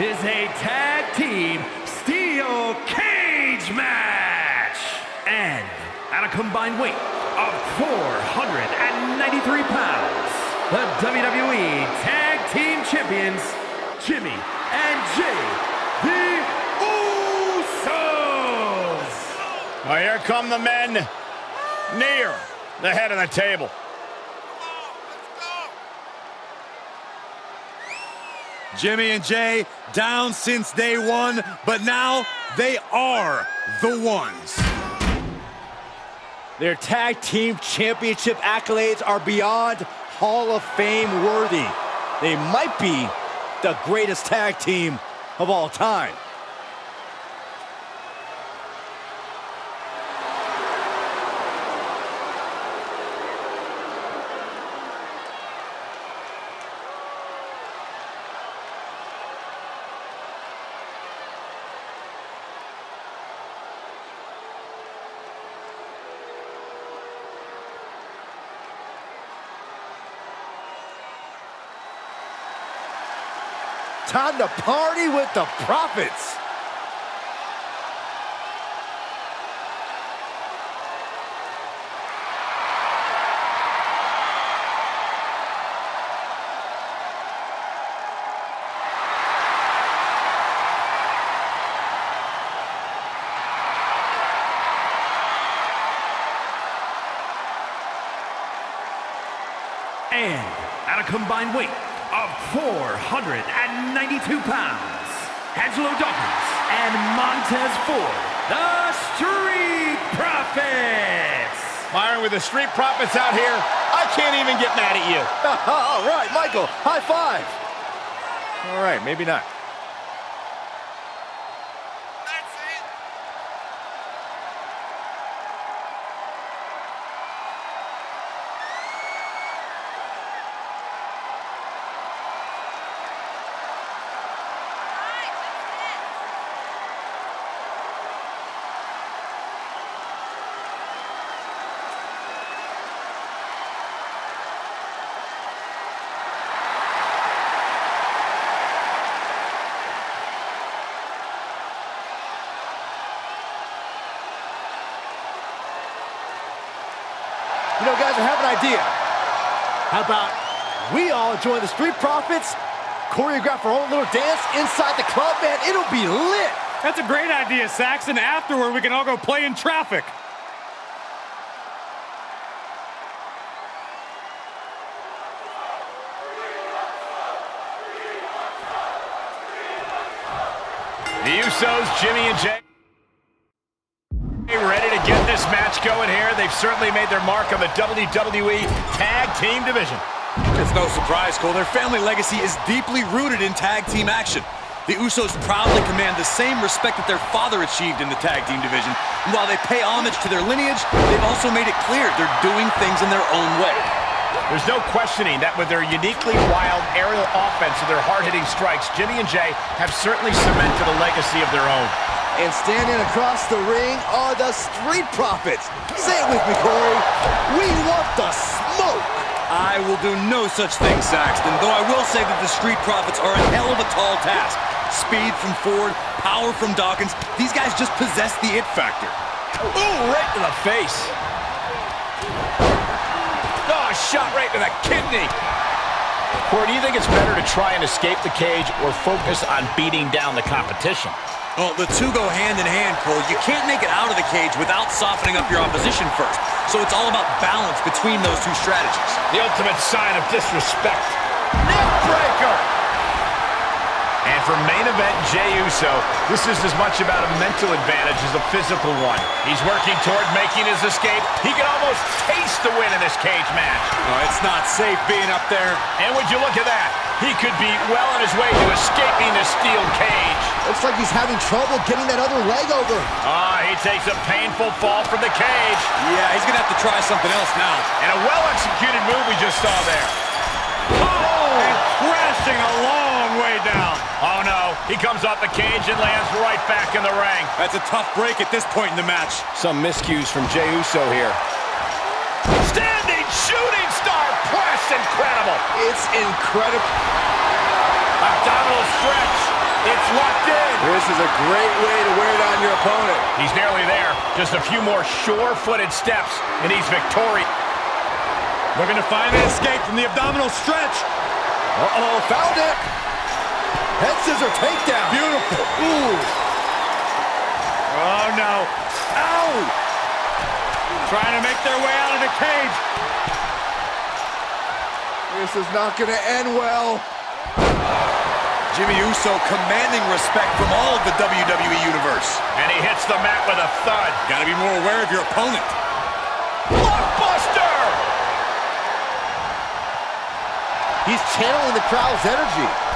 Is a tag team steel cage match. And at a combined weight of 493 pounds, the WWE Tag Team Champions, Jimmy and Jey, the Usos. Well, here come the men near the head of the table. Jimmy and Jey down since day one, but now they are the ones. Their tag team championship accolades are beyond Hall of Fame worthy. They might be the greatest tag team of all time. Time to party with the Profits. And at a combined weight of 492 pounds, Angelo Dawkins and Montez Ford, the Street Profits. Byron, with the Street Profits out here, I can't even get mad at you. All right, Michael, high five. All right, maybe not. You know, guys, I have an idea. How about we all join the Street Profits, choreograph our own little dance inside the club, man? It'll be lit. That's a great idea, Saxton. Afterward, we can all go play in traffic. The Usos, Jimmy and Jey. Going here. They've certainly made their mark on the WWE Tag Team Division. It's no surprise, Cole. Their family legacy is deeply rooted in tag team action. The Usos proudly command the same respect that their father achieved in the tag team division. And while they pay homage to their lineage, they've also made it clear they're doing things in their own way. There's no questioning that with their uniquely wild aerial offense and their hard-hitting strikes, Jimmy and Jey have certainly cemented a legacy of their own. And standing across the ring are the Street Profits. Say it with me, Corey. We want the smoke. I will do no such thing, Saxton, though I will say that the Street Profits are a hell of a tall task. Speed from Ford, power from Dawkins. These guys just possess the it factor. Ooh, right to the face. Oh, shot right to the kidney. Corey, do you think it's better to try and escape the cage or focus on beating down the competition? Well, the two go hand in hand, Cole. You can't make it out of the cage without softening up your opposition first. So it's all about balance between those two strategies. The ultimate sign of disrespect. Neckbreaker! And for main event Jey Uso, this is as much about a mental advantage as a physical one. He's working toward making his escape. He can almost taste the win in this cage match. Oh, it's not safe being up there. And would you look at that? He could be well on his way to escaping the steel cage. Looks like he's having trouble getting that other leg over. Ah, he takes a painful fall from the cage. Yeah, he's going to have to try something else now. And a well-executed move we just saw there. Oh, and crashing a long way down. Oh, no. He comes off the cage and lands right back in the ring. That's a tough break at this point in the match. Some miscues from Jey Uso here. Standing shooting star press. Incredible. It's incredible. Abdominal stretch. It's locked in. This is a great way to wear down your opponent. He's nearly there. Just a few more sure-footed steps, and he's victorious. Looking to find an escape from the abdominal stretch. Uh-oh, found it. Head scissor takedown. Beautiful. Ooh. Oh, no. Ow! Trying to make their way out of the cage. This is not going to end well. Jimmy Uso commanding respect from all of the WWE Universe. And he hits the mat with a thud. Gotta be more aware of your opponent. Blockbuster! He's channeling the crowd's energy.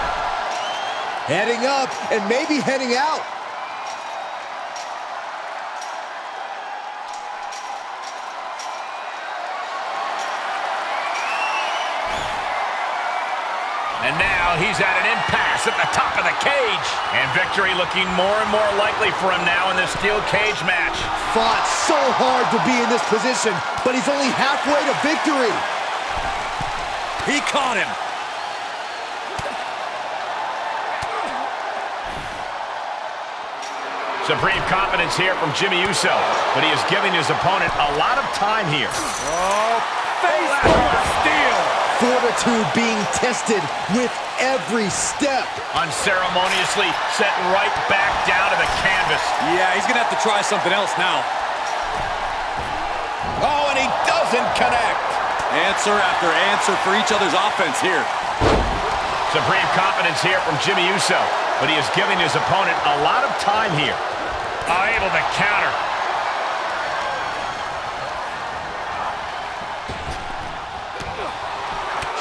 Heading up and maybe heading out. And now he's at an impasse at the top of the cage. And victory looking more and more likely for him now in this steel cage match. Fought so hard to be in this position, but he's only halfway to victory. He caught him. Supreme confidence here from Jimmy Uso, but he is giving his opponent a lot of time here. Oh, face full of steel. Fortitude being tested with every step. Unceremoniously set right back down to the canvas. Yeah, he's gonna have to try something else now. Oh, and he doesn't connect. Answer after answer for each other's offense here. Supreme confidence here from Jimmy Uso, but he is giving his opponent a lot of time here. Oh, able to counter.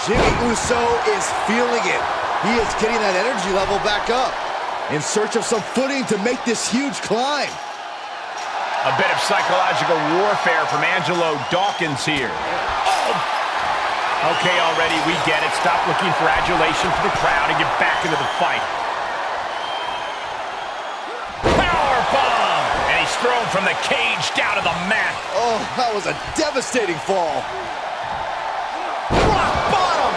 Jimmy Uso is feeling it. He is getting that energy level back up. In search of some footing to make this huge climb. A bit of psychological warfare from Angelo Dawkins here. Oh. Okay, already, we get it. Stop looking for adulation for the crowd and get back into the fight. Thrown from the cage down to the mat. Oh, that was a devastating fall. Rock bottom!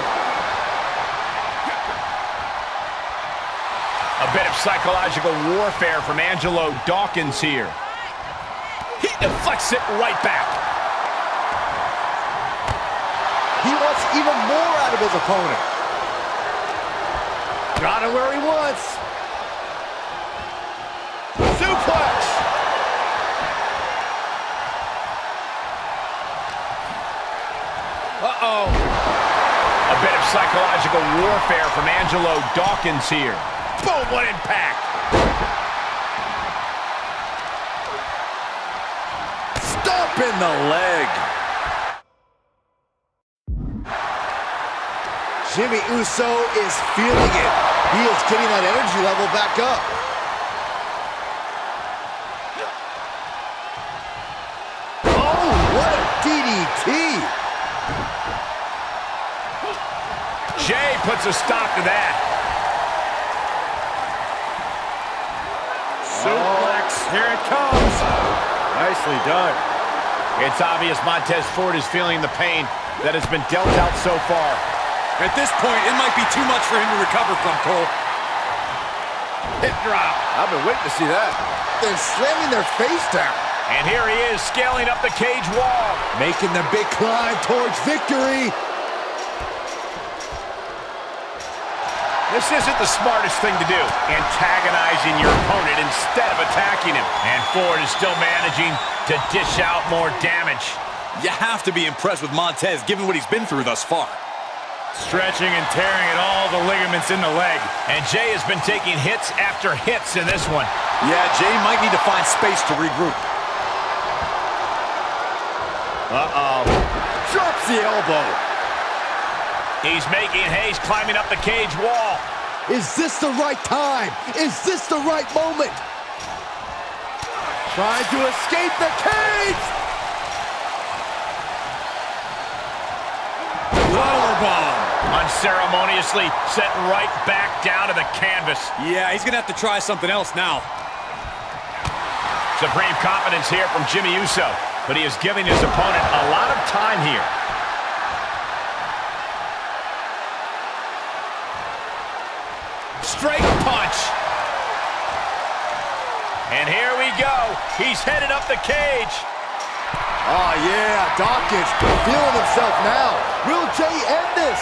A bit of psychological warfare from Angelo Dawkins here. He deflects it right back. He wants even more out of his opponent. Got him where he wants. Suplex! Uh-oh. A bit of psychological warfare from Angelo Dawkins here. Boom, what impact! Stomp in the leg. Jimmy Uso is feeling it. He is getting that energy level back up. Puts a stop to that. Suplex. Here it comes. Nicely done. It's obvious Montez Ford is feeling the pain that has been dealt out so far. At this point, it might be too much for him to recover from, Cole. Hit drop. I've been waiting to see that. They're slamming their face down. And here he is scaling up the cage wall. Making the big climb towards victory. This isn't the smartest thing to do, antagonizing your opponent instead of attacking him. And Ford is still managing to dish out more damage. You have to be impressed with Montez, given what he's been through thus far. Stretching and tearing at all the ligaments in the leg. And Jey has been taking hits after hits in this one. Yeah, Jey might need to find space to regroup. Uh-oh. Drops the elbow. He's making haste climbing up the cage wall. Is this the right time? Is this the right moment? Trying to escape the cage! Powerbomb. Unceremoniously set right back down to the canvas. Yeah, he's gonna have to try something else now. Supreme confidence here from Jimmy Uso, but he is giving his opponent a lot of time here. Straight punch. And here we go. He's headed up the cage. Oh, yeah, Dawkins feeling himself now. Will Jey end this?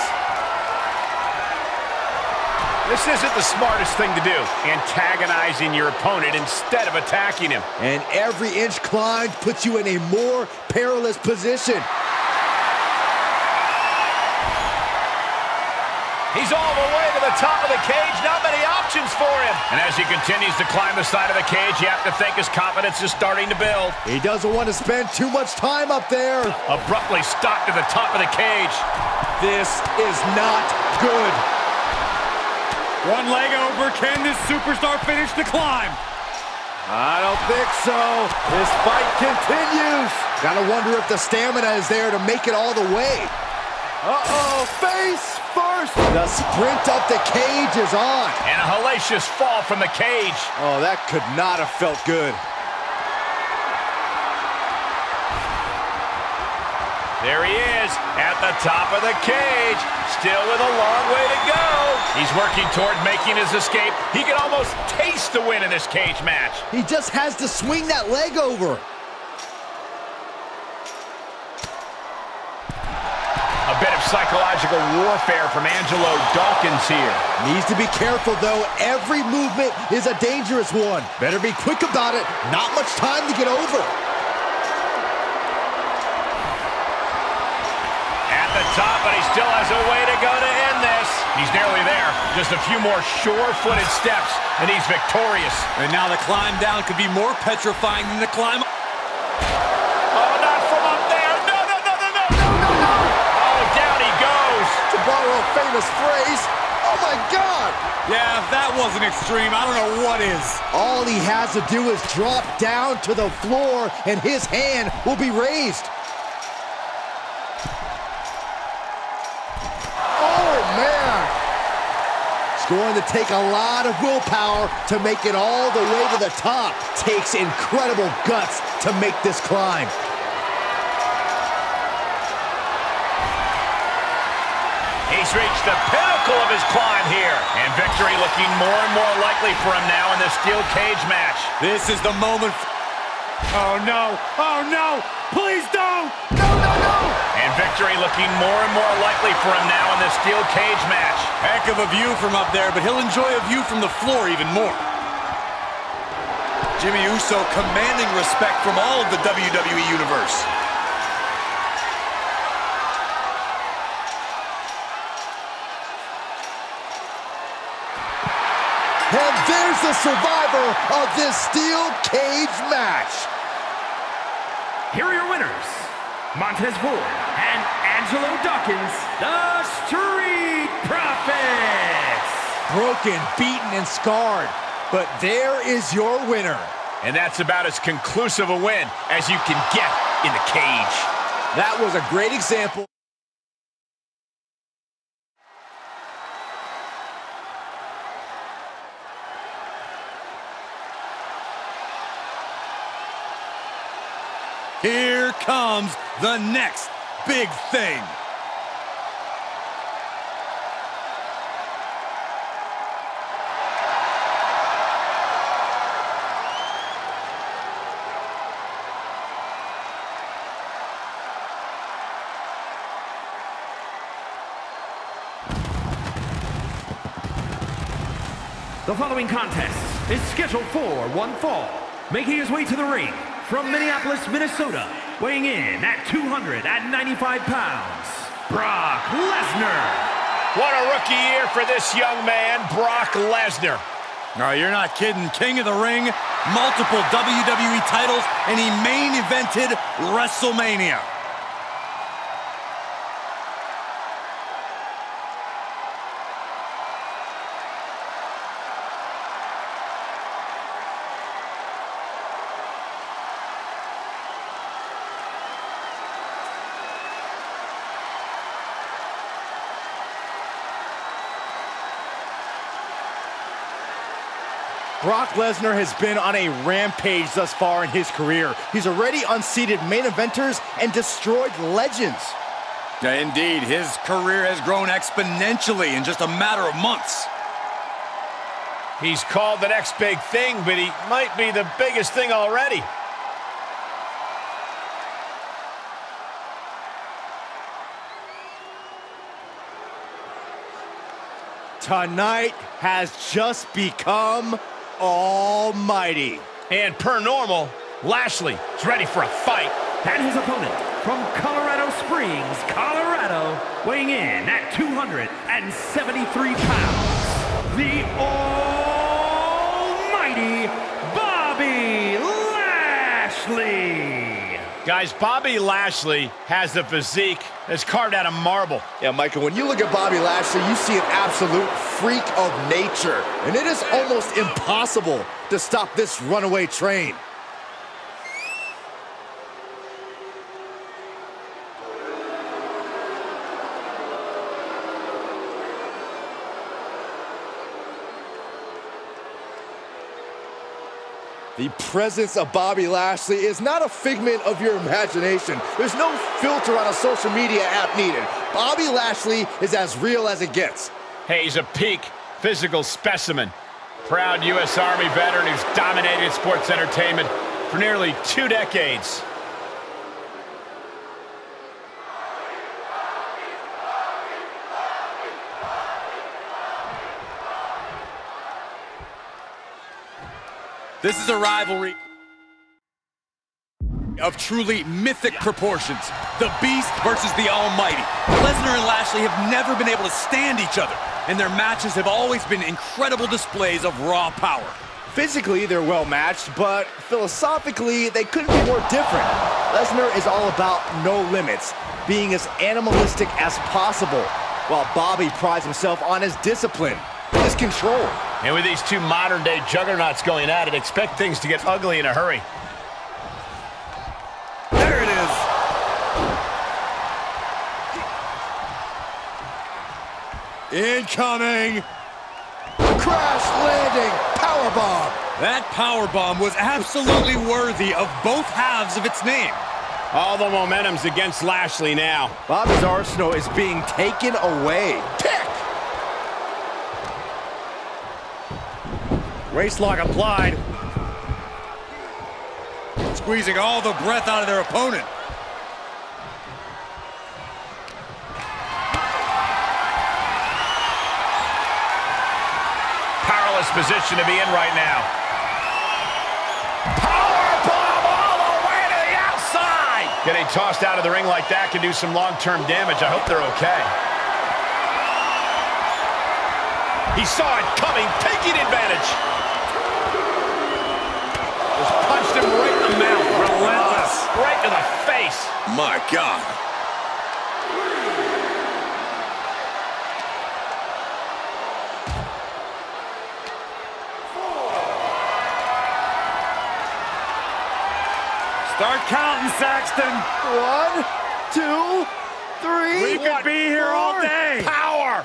This isn't the smartest thing to do, antagonizing your opponent instead of attacking him. And every inch climbed puts you in a more perilous position. He's all the way to the top of the cage. Not many options for him. And as he continues to climb the side of the cage, you have to think his confidence is starting to build. He doesn't want to spend too much time up there. Abruptly stopped to the top of the cage. This is not good. One leg over. Can this superstar finish the climb? I don't think so. This fight continues. Gotta wonder if the stamina is there to make it all the way. Uh-oh, face first. The sprint up the cage is on. And a hellacious fall from the cage. Oh, that could not have felt good. There he is, at the top of the cage, still with a long way to go. He's working toward making his escape. He can almost taste the win in this cage match. He just has to swing that leg over. A bit of psychological warfare from Angelo Dawkins here. Needs to be careful, though. Every movement is a dangerous one. Better be quick about it. Not much time to get over. At the top, but he still has a way to go to end this. He's nearly there. Just a few more sure-footed steps, and he's victorious. And now the climb down could be more petrifying than the climb Oh, Famous phrase, oh my God! Yeah, if that wasn't extreme, I don't know what is. All he has to do is drop down to the floor, and his hand will be raised. Oh, man! It's going to take a lot of willpower to make it all the way to the top. Takes incredible guts to make this climb. He's reached the pinnacle of his climb here. And victory looking more and more likely for him now in this steel cage match. This is the moment. Oh, no. Oh, no. Please don't. No, no, no. And victory looking more and more likely for him now in this steel cage match. Heck of a view from up there, but he'll enjoy a view from the floor even more. Jimmy Uso commanding respect from all of the WWE Universe. And there's the survivor of this steel cage match. Here are your winners, Montez Ford and Angelo Dawkins, the Street Profits. Broken, beaten, and scarred. But there is your winner. And that's about as conclusive a win as you can get in the cage. That was a great example. Here comes the next big thing. The following contest is scheduled for one fall. Making his way to the ring from Minneapolis, Minnesota, weighing in at 295 pounds, Brock Lesnar. What a rookie year for this young man, Brock Lesnar. No, you're not kidding. King of the Ring, multiple WWE titles, and he main evented WrestleMania. Brock Lesnar has been on a rampage thus far in his career. He's already unseated main eventers and destroyed legends. Indeed, his career has grown exponentially in just a matter of months. He's called the next big thing, but he might be the biggest thing already. Tonight has just become almighty. And per normal, Lashley is ready for a fight. And his opponent from Colorado Springs, Colorado, weighing in at 273 pounds, the almighty Bobby Lashley. Guys, Bobby Lashley has the physique that's carved out of marble. Yeah, Michael, when you look at Bobby Lashley, you see an absolute freak of nature. And it is almost impossible to stop this runaway train. The presence of Bobby Lashley is not a figment of your imagination. There's no filter on a social media app needed. Bobby Lashley is as real as it gets. Hey, he's a peak physical specimen. Proud U.S. Army veteran who's dominated sports entertainment for nearly two decades. This is a rivalry of truly mythic proportions. The Beast versus the Almighty. Lesnar and Lashley have never been able to stand each other, and their matches have always been incredible displays of raw power. Physically, they're well matched, but philosophically, they couldn't be more different. Lesnar is all about no limits, being as animalistic as possible, while Bobby prides himself on his discipline, his control. And with these two modern-day juggernauts going at it, expect things to get ugly in a hurry. There it is. Incoming! Crash landing powerbomb! That power bomb was absolutely worthy of both halves of its name. All the momentum's against Lashley now. Bobby's arsenal is being taken away. Kick! Race lock applied. Squeezing all the breath out of their opponent. Powerless position to be in right now. Powerbomb all the way to the outside! Getting tossed out of the ring like that can do some long-term damage. I hope they're okay. He saw it coming, taking advantage. Punched him right in the mouth. Relentless. Right to the face. My God. Start counting, Saxton. One, two, three. We could be here all day. Power.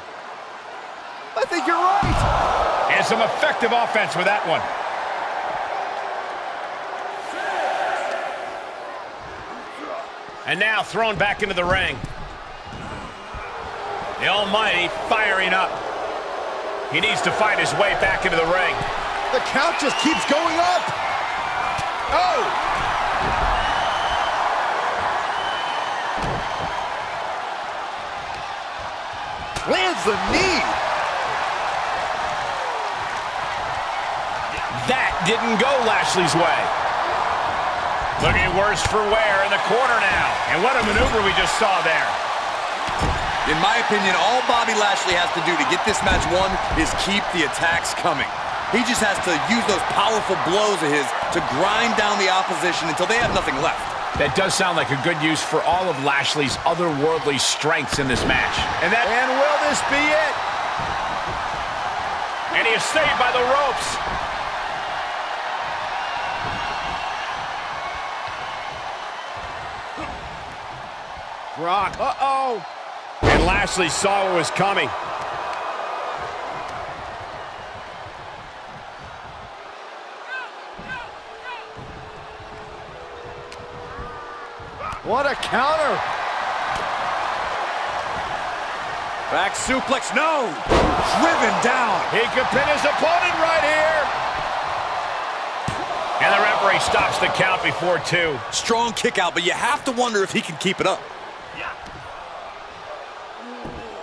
I think you're right. And some effective offense with that one. And now thrown back into the ring. The Almighty firing up. He needs to fight his way back into the ring. The count just keeps going up. Oh! Lands the knee. That didn't go Lashley's way. Worse for wear in the corner now. And what a maneuver we just saw there. In my opinion, all Bobby Lashley has to do to get this match won is keep the attacks coming. He just has to use those powerful blows of his to grind down the opposition until they have nothing left. That does sound like a good use for all of Lashley's otherworldly strengths in this match. And that And will this be it? and he is saved by the ropes. Brock. Uh-oh. And Lashley saw what was coming. What a counter. Back suplex, no! Driven down. He could pin his opponent right here. And the referee stops the count before two. Strong kick out, but you have to wonder if he can keep it up.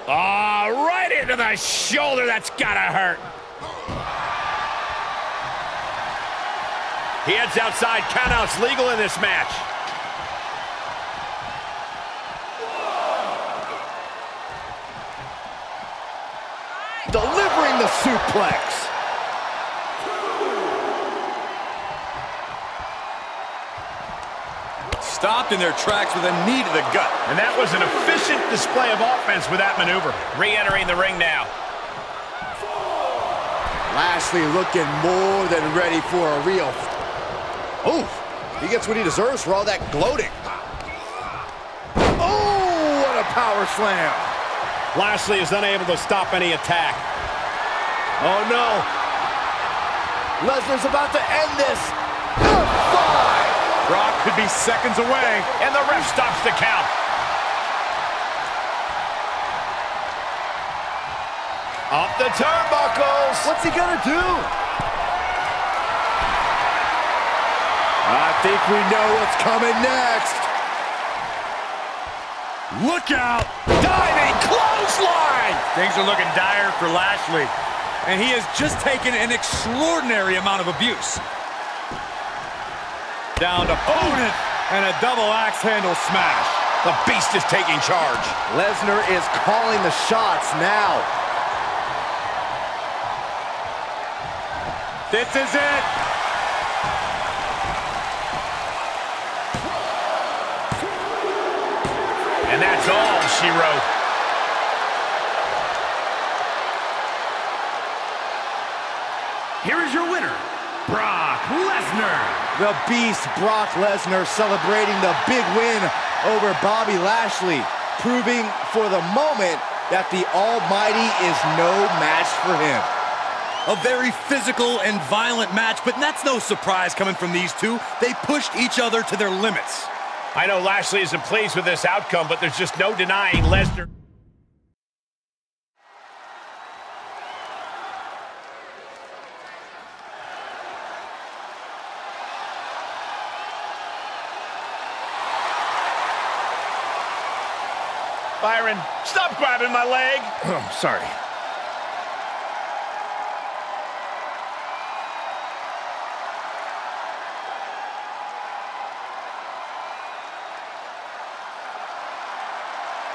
Ah, oh, right into the shoulder. That's gotta hurt. He heads outside. Countouts legal in this match. Delivering the suplex. Stopped in their tracks with a knee to the gut. And that was an efficient display of offense with that maneuver. Re-entering the ring now. Lashley looking more than ready for a real... Oof! He gets what he deserves for all that gloating. Oh, what a power slam. Lashley is unable to stop any attack. Oh, no. Lesnar's about to end this. F5! Brock could be seconds away. And the ref stops the count. Up the turnbuckles. What's he gonna do? I think we know what's coming next. Look out! Diving clothesline! Things are looking dire for Lashley. And he has just taken an extraordinary amount of abuse. Down to opponent and a double axe handle smash. The beast is taking charge. Lesnar is calling the shots now. This is it. And that's all she wrote. Here is your winner, Brock Lesnar. The Beast Brock Lesnar celebrating the big win over Bobby Lashley, proving for the moment that the Almighty is no match for him. A very physical and violent match, but that's no surprise coming from these two. They pushed each other to their limits. I know Lashley isn't pleased with this outcome, but there's just no denying Lesnar. Byron, stop grabbing my leg. Oh, sorry.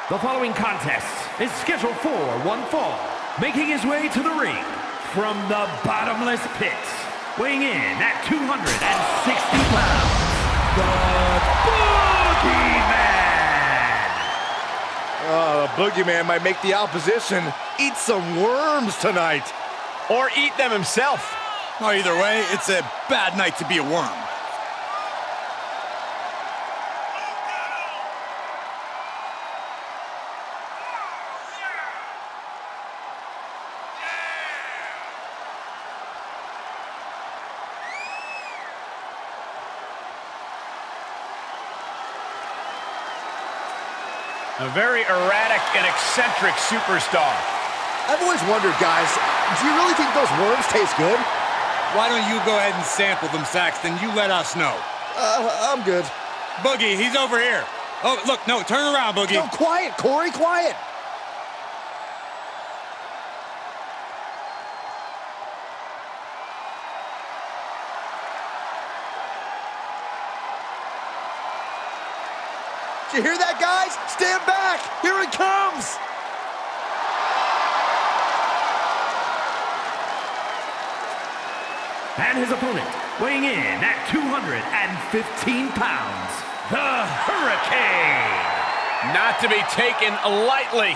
The following contest is scheduled for one fall. Making his way to the ring from the bottomless pit, weighing in at 260 pounds, the Boogeyman! Uh, oh, the Boogeyman might make the opposition eat some worms tonight. Or eat them himself. Well, either way, it's a bad night to be a worm. A very erratic and eccentric superstar. I've always wondered, guys, do you really think those worms taste good? Why don't you go ahead and sample them, Saxton? You let us know. Uh, I'm good. Boogie, he's over here. Oh, look, no, turn around, Boogie. No, quiet, Corey, quiet. Did you hear that, guys? Stand back! Here it comes! And his opponent, weighing in at 215 pounds, the Hurricane! Not to be taken lightly.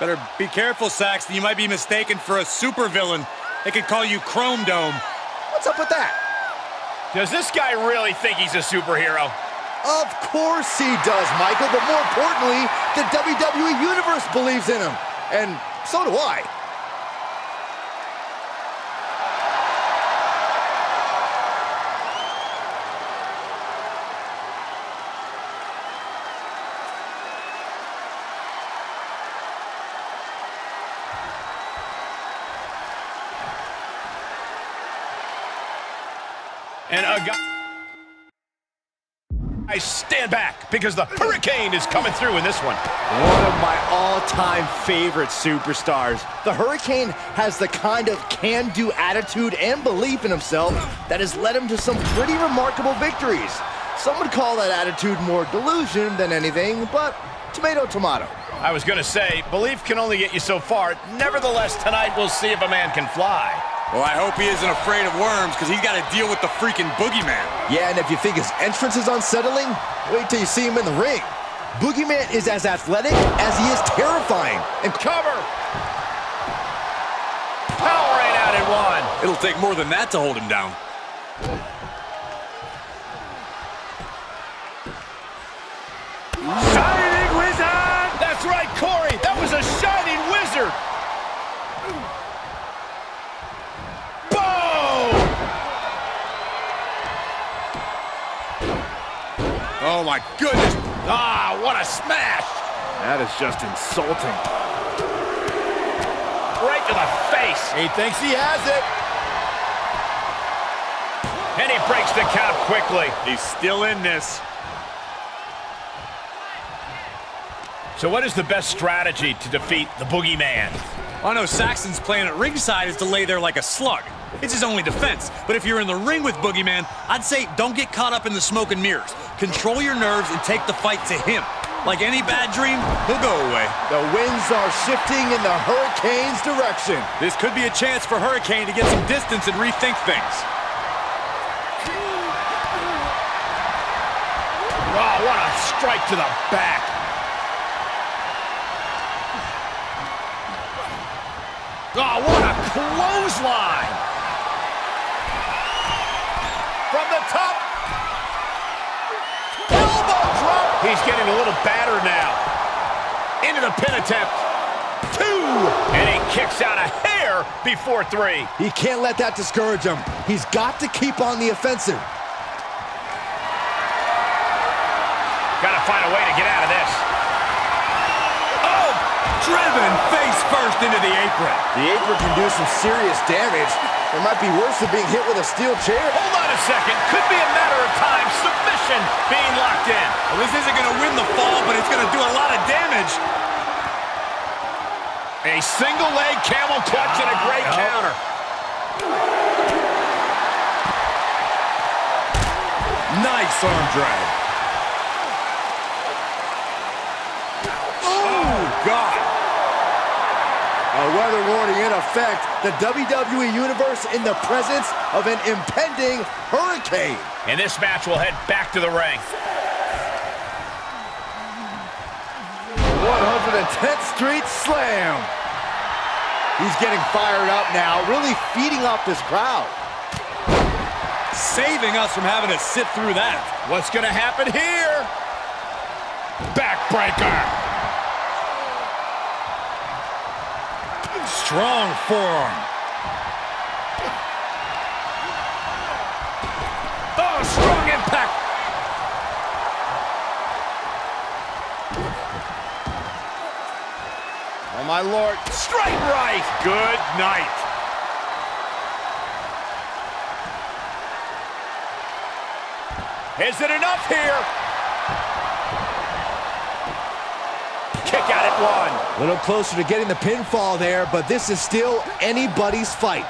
Better be careful, Saxton. You might be mistaken for a supervillain. They could call you Chrome Dome. What's up with that? Does this guy really think he's a superhero? Of course he does, Michael, but more importantly, the WWE Universe believes in him. And so do I. stand back because the Hurricane is coming through in this one. One of my all-time favorite superstars. The Hurricane has the kind of can-do attitude and belief in himself that has led him to some pretty remarkable victories. Some would call that attitude more delusion than anything, but tomato, tomato. I was going to say, belief can only get you so far. Nevertheless, tonight we'll see if a man can fly. Well, I hope he isn't afraid of worms because he's got to deal with the freaking boogeyman. Yeah, and if you think his entrance is unsettling, wait till you see him in the ring. Boogeyman is as athletic as he is terrifying. And cover! Powering out at one. It'll take more than that to hold him down. Shining Wizard! That's right, Corey. That was a Shining Wizard. Oh, my goodness. Ah, what a smash. That is just insulting. Right to the face. He thinks he has it. And he breaks the count quickly. He's still in this. So what is the best strategy to defeat the Boogeyman? I know Saxton's plan at ringside is to lay there like a slug. It's his only defense. But if you're in the ring with Boogeyman, I'd say don't get caught up in the smoke and mirrors. Control your nerves and take the fight to him. Like any bad dream, he'll go away. the winds are shifting in the Hurricane's direction. This could be a chance for Hurricane to get some distance and rethink things. Oh, what a strike to the back. Oh, what a clothesline. From the top. Elbow drop. He's getting a little battered now. Into the pin attempt. Two. And he kicks out a hair before three. He can't let that discourage him. He's got to keep on the offensive. Got to find a way to get out of this. Oh, driven first into the apron. The apron can do some serious damage. It might be worse than being hit with a steel chair. Hold on a second. Could be a matter of time. Submission being locked in. Well, this isn't going to win the fall, but it's going to do a lot of damage. A single leg camel clutch and a great counter. Nice arm drag. Oh, God. A weather warning in effect. The WWE Universe in the presence of an impending hurricane. And this match will head back to the ring. 110th Street Slam. He's getting fired up now, really feeding off this crowd. Saving us from having to sit through that. What's going to happen here? Backbreaker. Strong forearm. Oh, strong impact. Oh, my lord. Straight right. Good night. Is it enough here? Kick out at one. A little closer to getting the pinfall there, but this is still anybody's fight.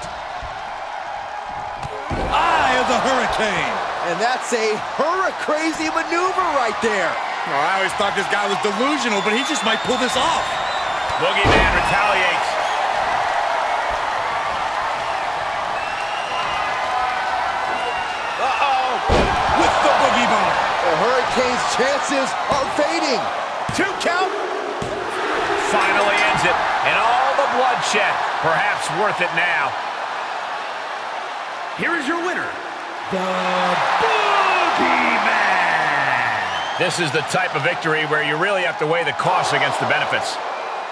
Eye of the Hurricane. And that's a hurricane crazy maneuver right there. Oh, I always thought this guy was delusional, but he just might pull this off. Boogeyman retaliates. Uh-oh. With the Boogie Bomb. The Hurricane's chances are fading. Two count. Perhaps worth it now. Here is your winner, the Boogeyman. This is the type of victory where you really have to weigh the costs against the benefits.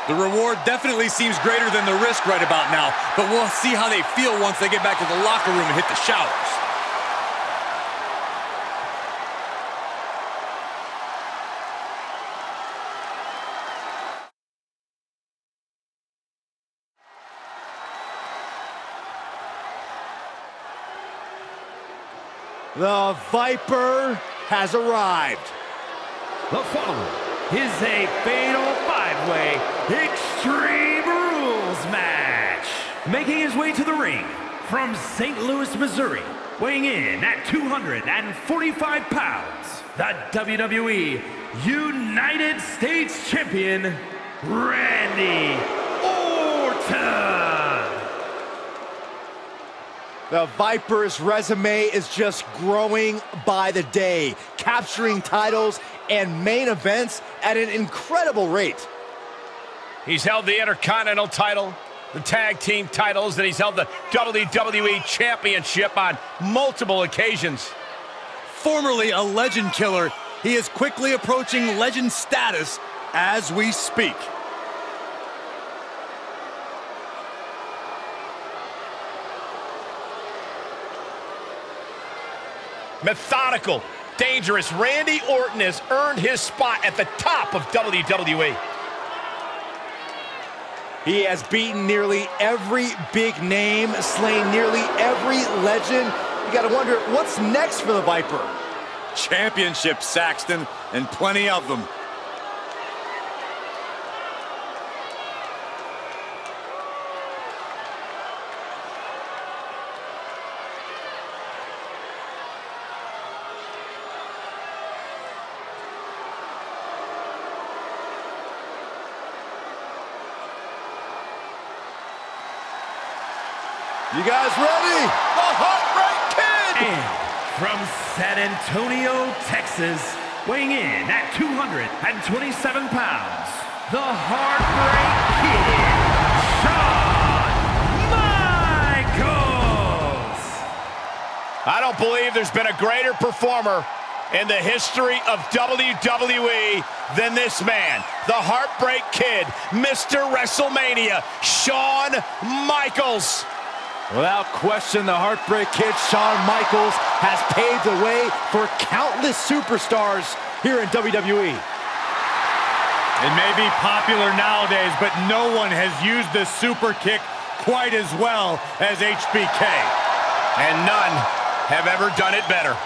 The reward definitely seems greater than the risk right about now, but we'll see how they feel once they get back to the locker room and hit the showers. The Viper has arrived. The following is a fatal five-way Extreme Rules match. Making his way to the ring from St. Louis, Missouri, weighing in at 245 pounds, the WWE United States Champion, Randy Orton. The Viper's resume is just growing by the day, capturing titles and main events at an incredible rate. He's held the Intercontinental title, the tag team titles, and he's held the WWE Championship on multiple occasions. Formerly a legend killer, he is quickly approaching legend status as we speak. Methodical, dangerous. Randy Orton has earned his spot at the top of WWE. He has beaten nearly every big name, slain nearly every legend. You gotta wonder, what's next for the Viper? Championship, Saxton, and plenty of them. You guys ready? The Heartbreak Kid! And from San Antonio, Texas, weighing in at 227 pounds, the Heartbreak Kid, Shawn Michaels. I don't believe there's been a greater performer in the history of WWE than this man, the Heartbreak Kid, Mr. WrestleMania, Shawn Michaels. Without question, the Heartbreak Kid, Shawn Michaels, has paved the way for countless superstars here in WWE. It may be popular nowadays, but no one has used the super kick quite as well as HBK. And none have ever done it better.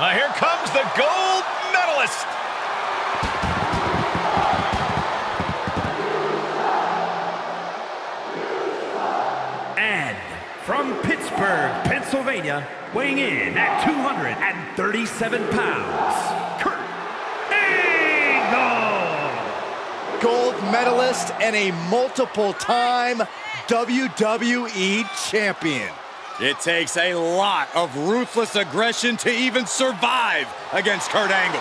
Uh, here comes the gold medalist. And from Pittsburgh, Pennsylvania, weighing in at 237 pounds, Kurt Angle. Gold medalist and a multiple-time WWE champion. It takes a lot of ruthless aggression to even survive against Kurt Angle.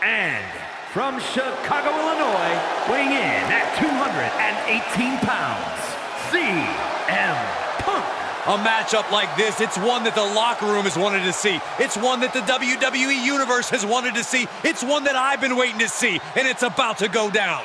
And Chicago, Illinois, weighing in at 218 pounds, CM Punk. A matchup like this, it's one that the locker room has wanted to see. It's one that the WWE Universe has wanted to see. It's one that I've been waiting to see, and it's about to go down.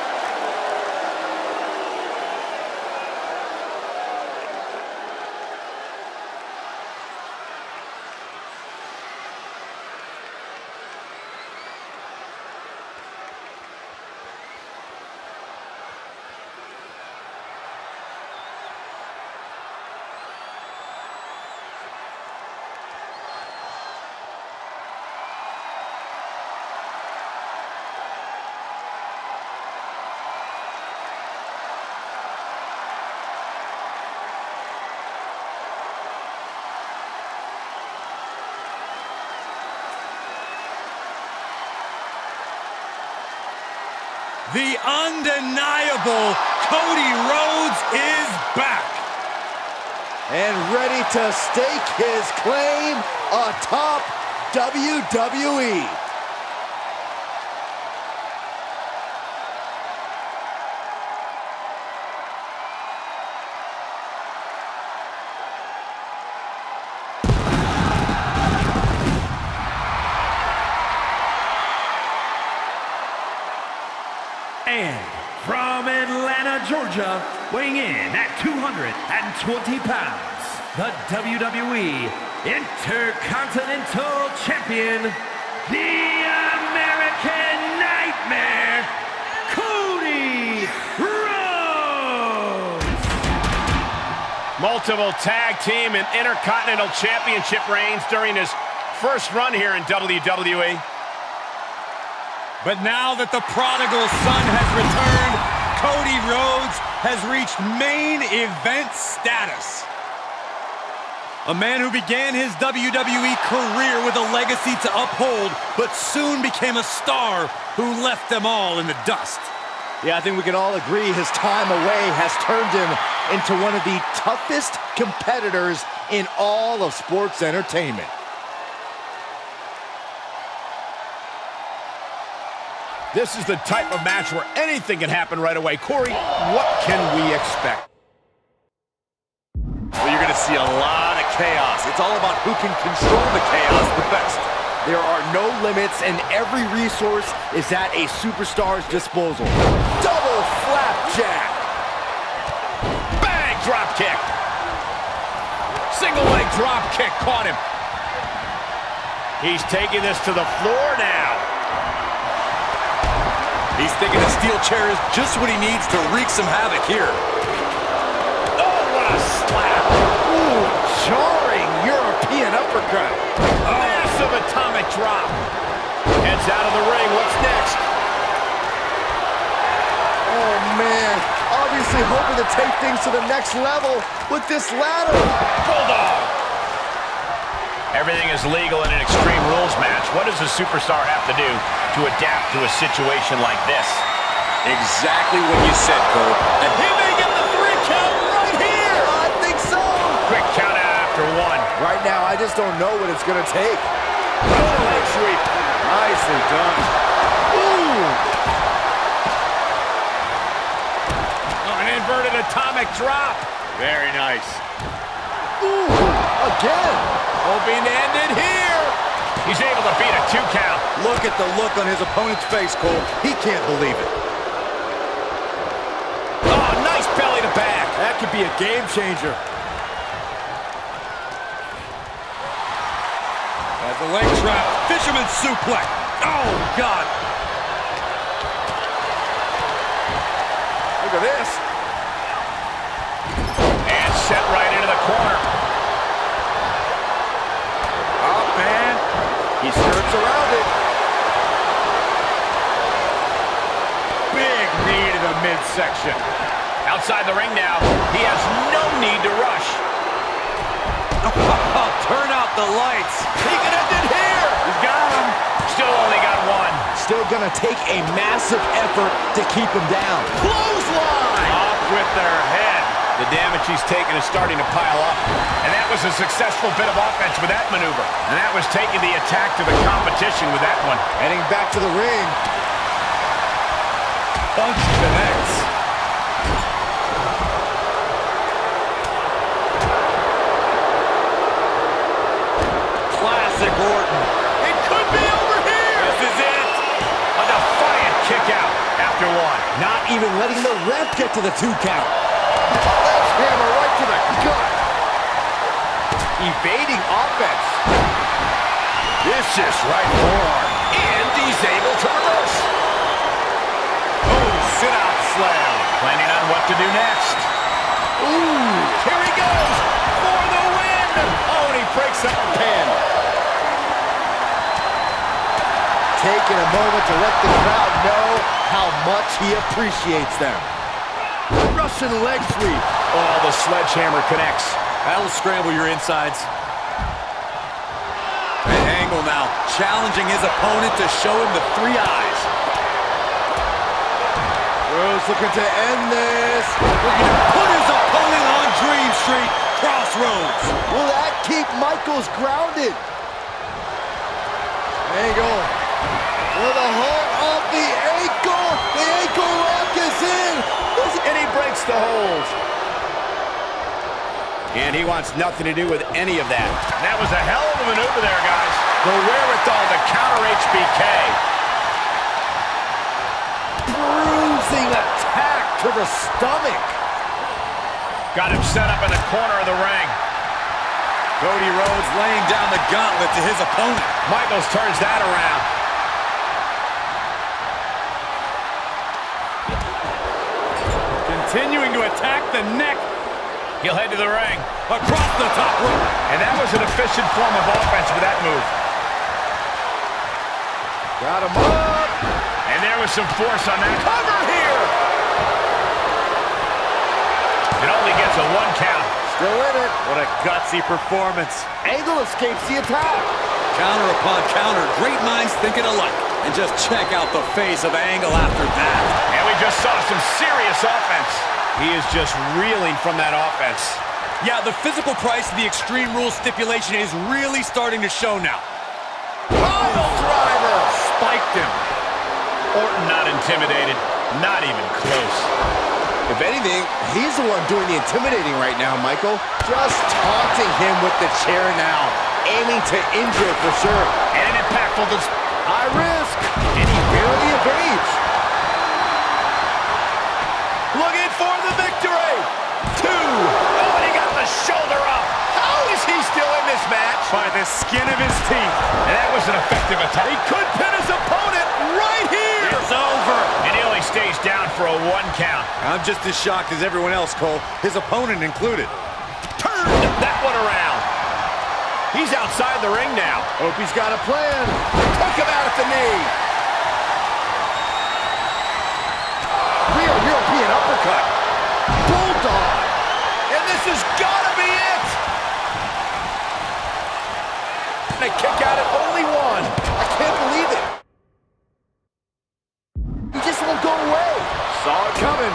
The undeniable Cody Rhodes is back. And ready to stake his claim atop WWE. WWE Intercontinental Champion, the American Nightmare, Cody Rhodes! Multiple tag team and intercontinental championship reigns during his first run here in WWE. But now that the prodigal son has returned, Cody Rhodes has reached main event status. A man who began his WWE career with a legacy to uphold, but soon became a star who left them all in the dust. Yeah, I think we can all agree his time away has turned him into one of the toughest competitors in all of sports entertainment. This is the type of match where anything can happen right away. Corey, what can we expect? Well, you're going to see a lot of chaos. It's all about who can control the chaos the best. There are no limits, and every resource is at a superstar's disposal. Double flapjack! Bang! Drop kick. Single leg drop kick caught him. He's taking this to the floor now. He's thinking a steel chair is just what he needs to wreak some havoc here. Jarring European uppercut. Oh. Massive atomic drop. Heads out of the ring. What's next? Oh, man. Obviously hoping to take things to the next level with this ladder. Bulldog. Everything is legal in an Extreme Rules match. What does a superstar have to do to adapt to a situation like this? Exactly what you said, Cole. And he may get the three count right here. I think so. Quick count out after one. Right now, I just don't know what it's going to take. Oh, leg sweep. Nicely done. Ooh. Oh, an inverted atomic drop. Very nice. Ooh, again. Hoping to end it here. He's able to beat a two count. Look at the look on his opponent's face, Cole. He can't believe it. Oh, nice belly to back. That could be a game changer. The leg trap, fisherman suplex. Oh, God. Look at this. And set right into the corner. Oh, man. He skirts around it. Big knee to the midsection. Outside the ring now. He has no need to rush. Turn out the lights. He can end it here. He's got him. Still only got one. Still going to take a massive effort to keep him down. Clothesline. Off with their head. The damage he's taken is starting to pile up. And that was a successful bit of offense with that maneuver. And that was taking the attack to the competition with that one. Heading back to the ring. Punch connects. Classic Not even letting the ref get to the two count. Left Hammer right to the gut. Evading offense. Vicious right forearm. And he's able to reverse. Oh, sit-out slam. Planning on what to do next. Ooh, here he goes for the win. Oh, and he breaks up the pin. Taking a moment to let the crowd know how much he appreciates them. Russian leg sweep. Oh, the sledgehammer connects. That'll scramble your insides. And Angle now challenging his opponent to show him the three eyes. Rhodes looking to end this. Looking to put his opponent on Dream Street Cross Rhodes. Will that keep Michaels grounded? Angle for the hold of the ankle. The ankle lock is in. And he breaks the hold. And he wants nothing to do with any of that. That was a hell of a maneuver there, guys. The wherewithal to counter HBK. Bruising attack to the stomach. Got him set up in the corner of the ring. Cody Rhodes laying down the gauntlet to his opponent. Michaels turns that around. The neck. He'll head to the ring. Across the top rope. And that was an efficient form of offense with that move. Got him up. And there was some force on that. Cover here! It only gets a one count. Still in it. What a gutsy performance. Angle escapes the attack. Counter upon counter. Great minds thinking alike. And just check out the face of Angle after that. And we just saw some serious offense. He is just reeling from that offense. Yeah, the physical price of the Extreme Rules stipulation is really starting to show now. Pile driver. Spiked him. Orton not intimidated. Not even close. If anything, he's the one doing the intimidating right now, Michael. Just taunting him with the chair now. Aiming to injure for sure. And an impactful dis High risk. And he barely evades. Still in this match? By the skin of his teeth. And that was an effective attack. He could pin his opponent right here. It's over. And he only stays down for a one count. I'm just as shocked as everyone else, Cole. His opponent included. Turned that one around. He's outside the ring now. Hope he's got a plan. Took him out at the knee. Real European uppercut. Bulldog. And this has got to be it. And a kick out at only one. I can't believe it. He just won't go away. Saw it coming.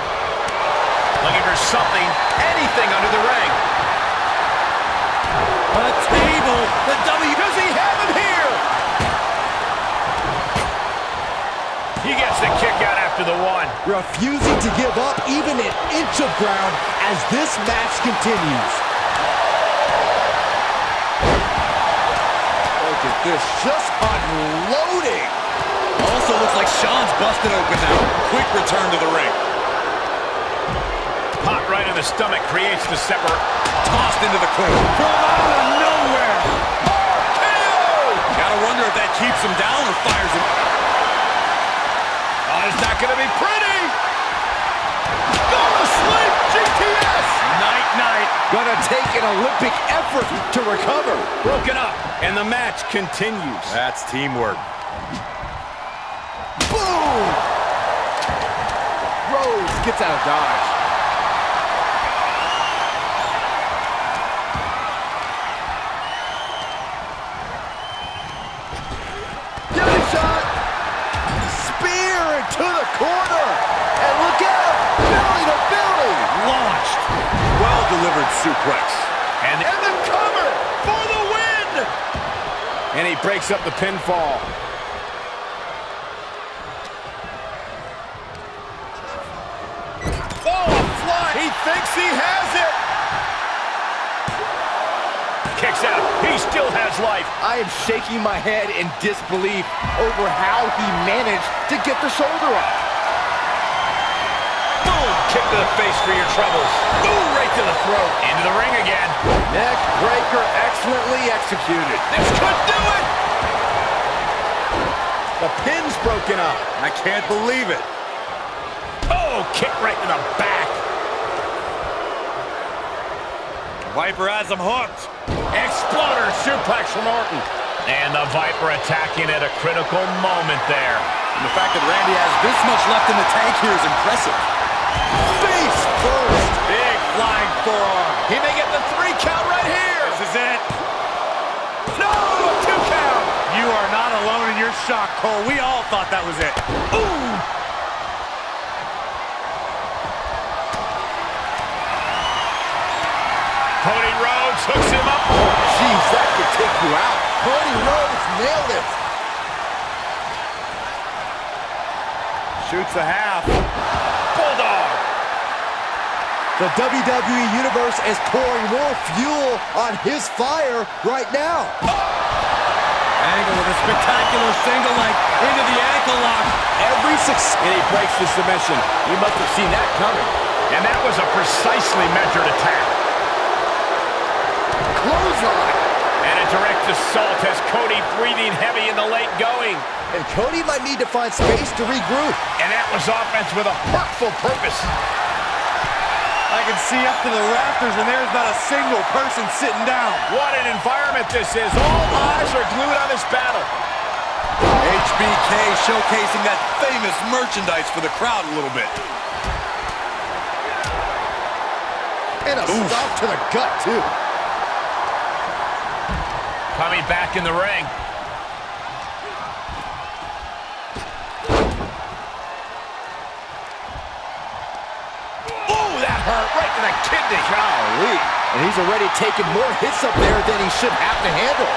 Looking for something, anything under the ring. A table. The W. Does he have it here? He gets the kick out after the one. Refusing to give up even an inch of ground as this match continues. This, just unloading. Also looks like Shawn's busted open now. Quick return to the ring. Pot right in the stomach creates the separate. Tossed into the corner. From out of nowhere. Gotta wonder if that keeps him down or fires him. Oh, it's not going to be pretty. Night, night. Gonna take an Olympic effort to recover. Broken up, and the match continues. That's teamwork. Boom! Rhodes gets out of dodge. Suplex. And And the cover for the win. And he breaks up the pinfall. Oh, a fly. He thinks he has it. kicks out. He still has life. I am shaking my head in disbelief over how he managed to get the shoulder up. Kick to the face for your troubles. Ooh, right to the throat. Into the ring again. Neck breaker excellently executed. This could do it. The pin's broken up. I can't believe it. Oh, kick right to the back. Viper has him hooked. Exploder suplex from Orton. And the Viper attacking at a critical moment there. And the fact that Randy has this much left in the tank here is impressive. Face first. Big flying forearm. He may get the three count right here. This is it. No, two count. You are not alone in your shock, Cole. We all thought that was it. Ooh. Cody Rhodes hooks him up. Jeez, that could take you out. Cody Rhodes nailed it. Shoots a half. Bulldog. The WWE Universe is pouring more fuel on his fire right now. Angle with a spectacular single leg into the ankle lock. Every success. And he breaks the submission. You must have seen that coming. And that was a precisely measured attack. Clothesline. And a direct assault has Cody breathing heavy in the late going. And Cody might need to find space to regroup. And that was offense with a hurtful purpose. I can see up to the rafters, and there's not a single person sitting down. What an environment this is. All eyes are glued on this battle. HBK showcasing that famous merchandise for the crowd a little bit. And a stop to the gut, too. Coming back in the ring. Kidney. Golly. And he's already taken more hits up there than he should have to handle.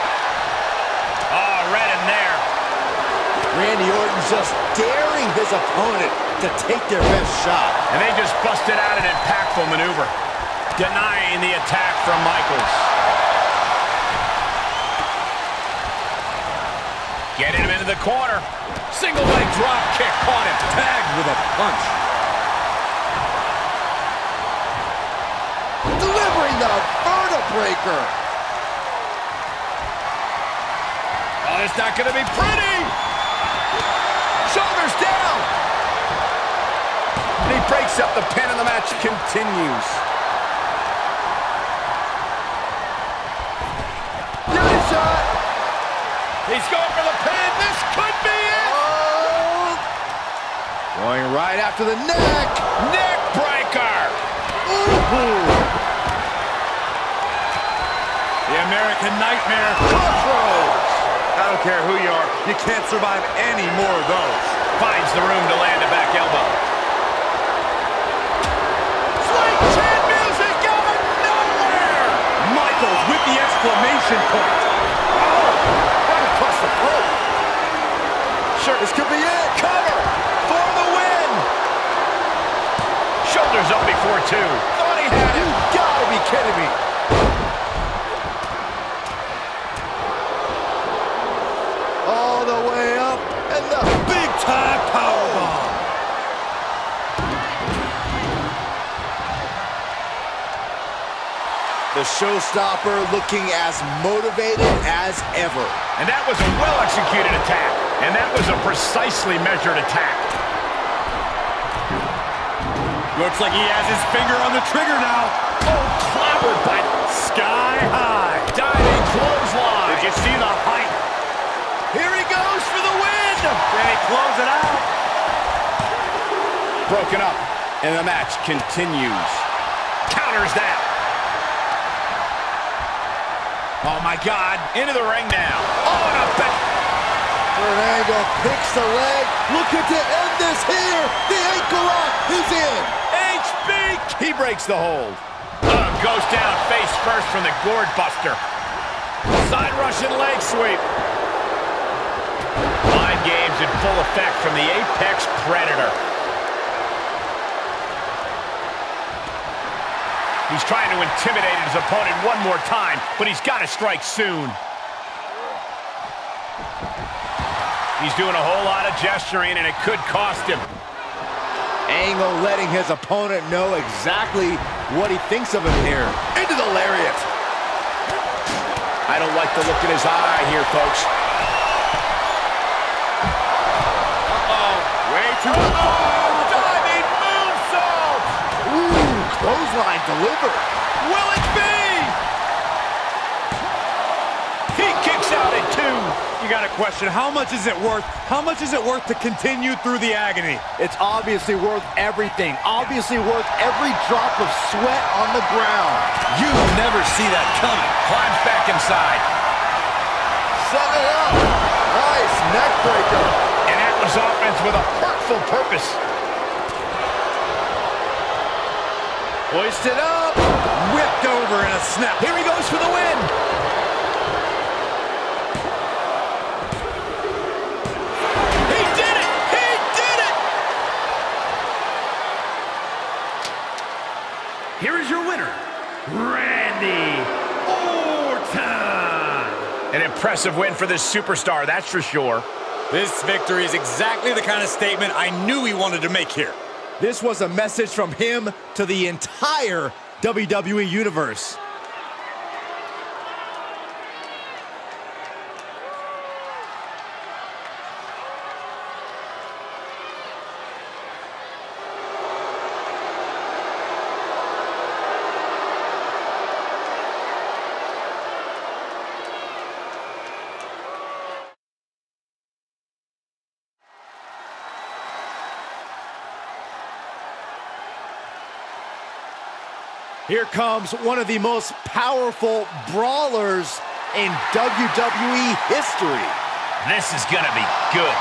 Oh, right in there. Randy Orton just daring his opponent to take their best shot. And they just busted out an impactful maneuver. Denying the attack from Michaels. Getting him into the corner. Single leg drop kick caught him. Tagged with a punch. Delivering the vertebreaker. Oh, it's not going to be pretty. Shoulders down. And he breaks up the pin and the match continues. Beauty shot. He's going for the pin. This could be it. Oh. Going right after the neck. Neck breaker. The American Nightmare. Cross Rhodes. I don't care who you are. You can't survive any more of those. Finds the room to land a back elbow. Slight chin music going nowhere. Michaels with the exclamation point. Oh, right across the throat. Sure. This could be it. Cover for the win. Shoulders up before two. Thought he had it. You gotta be kidding me. All the way up, and the Big time powerbomb. the showstopper looking as motivated as ever. And that was a well-executed attack. And that was a precisely measured attack. Looks like he has his finger on the trigger now. Oh, clobbered by Sky high. diving clothesline. Did you see the height? Here he goes for the win. Can he close it out? Broken up, and the match continues. Counters that. Oh, my God. Into the ring now. Oh, and a back. Angle picks the leg, looking to end this here. The ankle lock is in. HB. He breaks the hold. Uh, goes down face first from the gourd buster. Side Russian leg sweep. Mind games in full effect from the Apex Predator. He's trying to intimidate his opponent one more time, but he's got to strike soon. He's doing a whole lot of gesturing, and it could cost him. Angle letting his opponent know exactly what he thinks of him here. Into the lariat. I don't like the look in his eye here, folks. Uh-oh. Way too... Oh, diving moonsault! Ooh, clothesline delivered. Will it be? He kicks out at two. You got a question, how much is it worth? How much is it worth to continue through the agony? It's obviously worth everything. Obviously worth every drop of sweat on the ground. You never see that coming. Climbs back inside. Set it up. Nice neck breaker. And that was offense with a hurtful purpose. Hoisted up. Whipped over in a snap. Here he goes for the win. He did it! He did it! Here is your winner, Randy Orton. An impressive win for this superstar, that's for sure. This victory is exactly the kind of statement I knew he wanted to make here. This was a message from him to the entire WWE Universe. Here comes one of the most powerful brawlers in WWE history. This is gonna be good.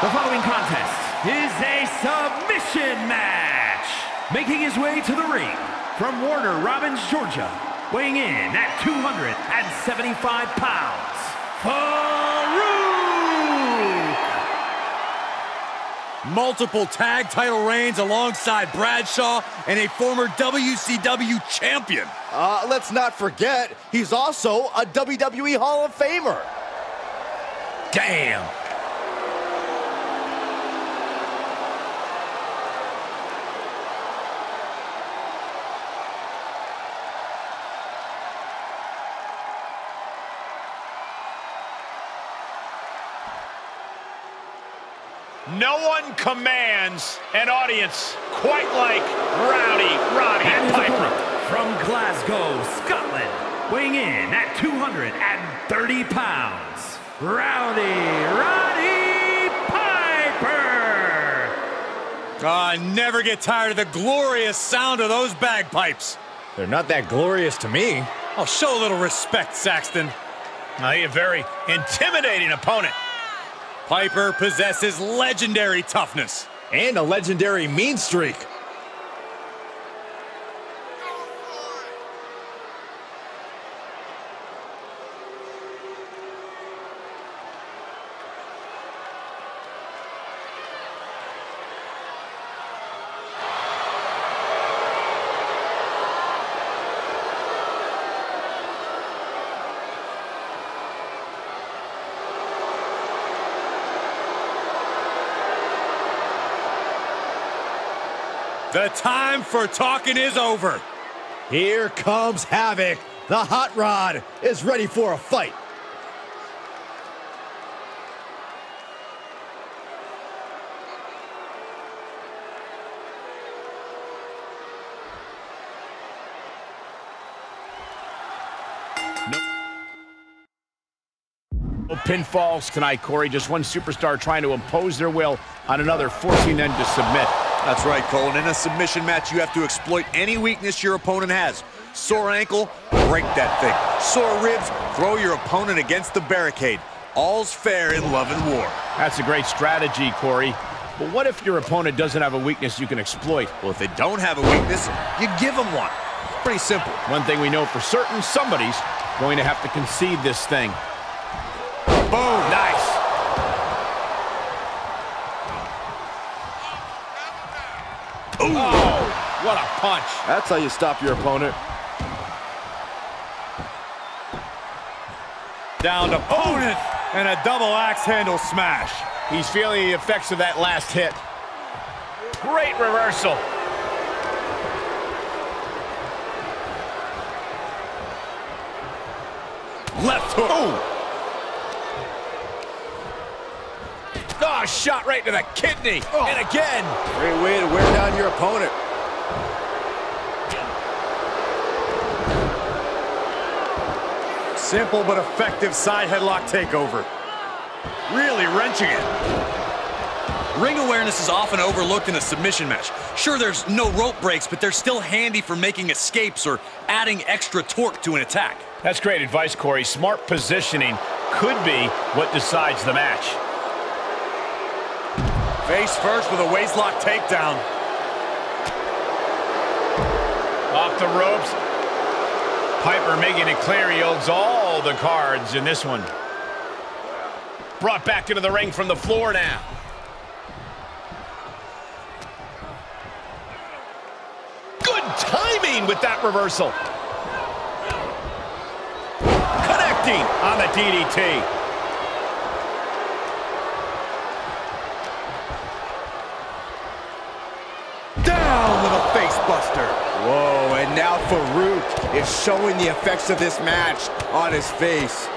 The following contest is a submission match. Making his way to the ring from Warner Robins, Georgia, weighing in at 275 pounds, Faarooq. Multiple tag title reigns alongside Bradshaw and a former WCW champion. Uh, let's not forget, he's also a WWE Hall of Famer. Damn. No one commands an audience quite like Rowdy Roddy And Piper. from Glasgow, Scotland, weighing in at 230 pounds, Rowdy Roddy Piper. I never get tired of the glorious sound of those bagpipes. They're not that glorious to me. Oh, show a little respect, Saxton. Uh, a very intimidating opponent. Piper possesses legendary toughness. And a legendary mean streak. The time for talking is over. Here comes Havoc. The Hot Rod is ready for a fight. No pinfalls tonight, Corey. Just one superstar trying to impose their will on another, forcing them to submit. That's right, Cole. And in a submission match, you have to exploit any weakness your opponent has. Sore ankle, break that thing. Sore ribs, throw your opponent against the barricade. All's fair in love and war. That's a great strategy, Corey. But what if your opponent doesn't have a weakness you can exploit? Well, if they don't have a weakness, you give them one. Pretty simple. One thing we know for certain, somebody's going to have to concede this thing. Ooh, oh, what a punch. That's how you stop your opponent. Down to opponent and a double axe handle smash. He's feeling the effects of that last hit. Great reversal. Left hook. Oh. Oh, shot right to the kidney. Oh. And again. Great way to wear down your opponent. Simple but effective side headlock takeover. Really wrenching it. Ring awareness is often overlooked in a submission match. Sure, there's no rope breaks, but they're still handy for making escapes or adding extra torque to an attack. That's great advice, Corey. Smart positioning could be what decides the match. Face first with a waistlock takedown. Off the ropes, Piper making it clear he holds all the cards in this one. Brought back into the ring from the floor now. Good timing with that reversal. Connecting on the DDT. A face buster. Whoa, and now Faarooq is showing the effects of this match on his face.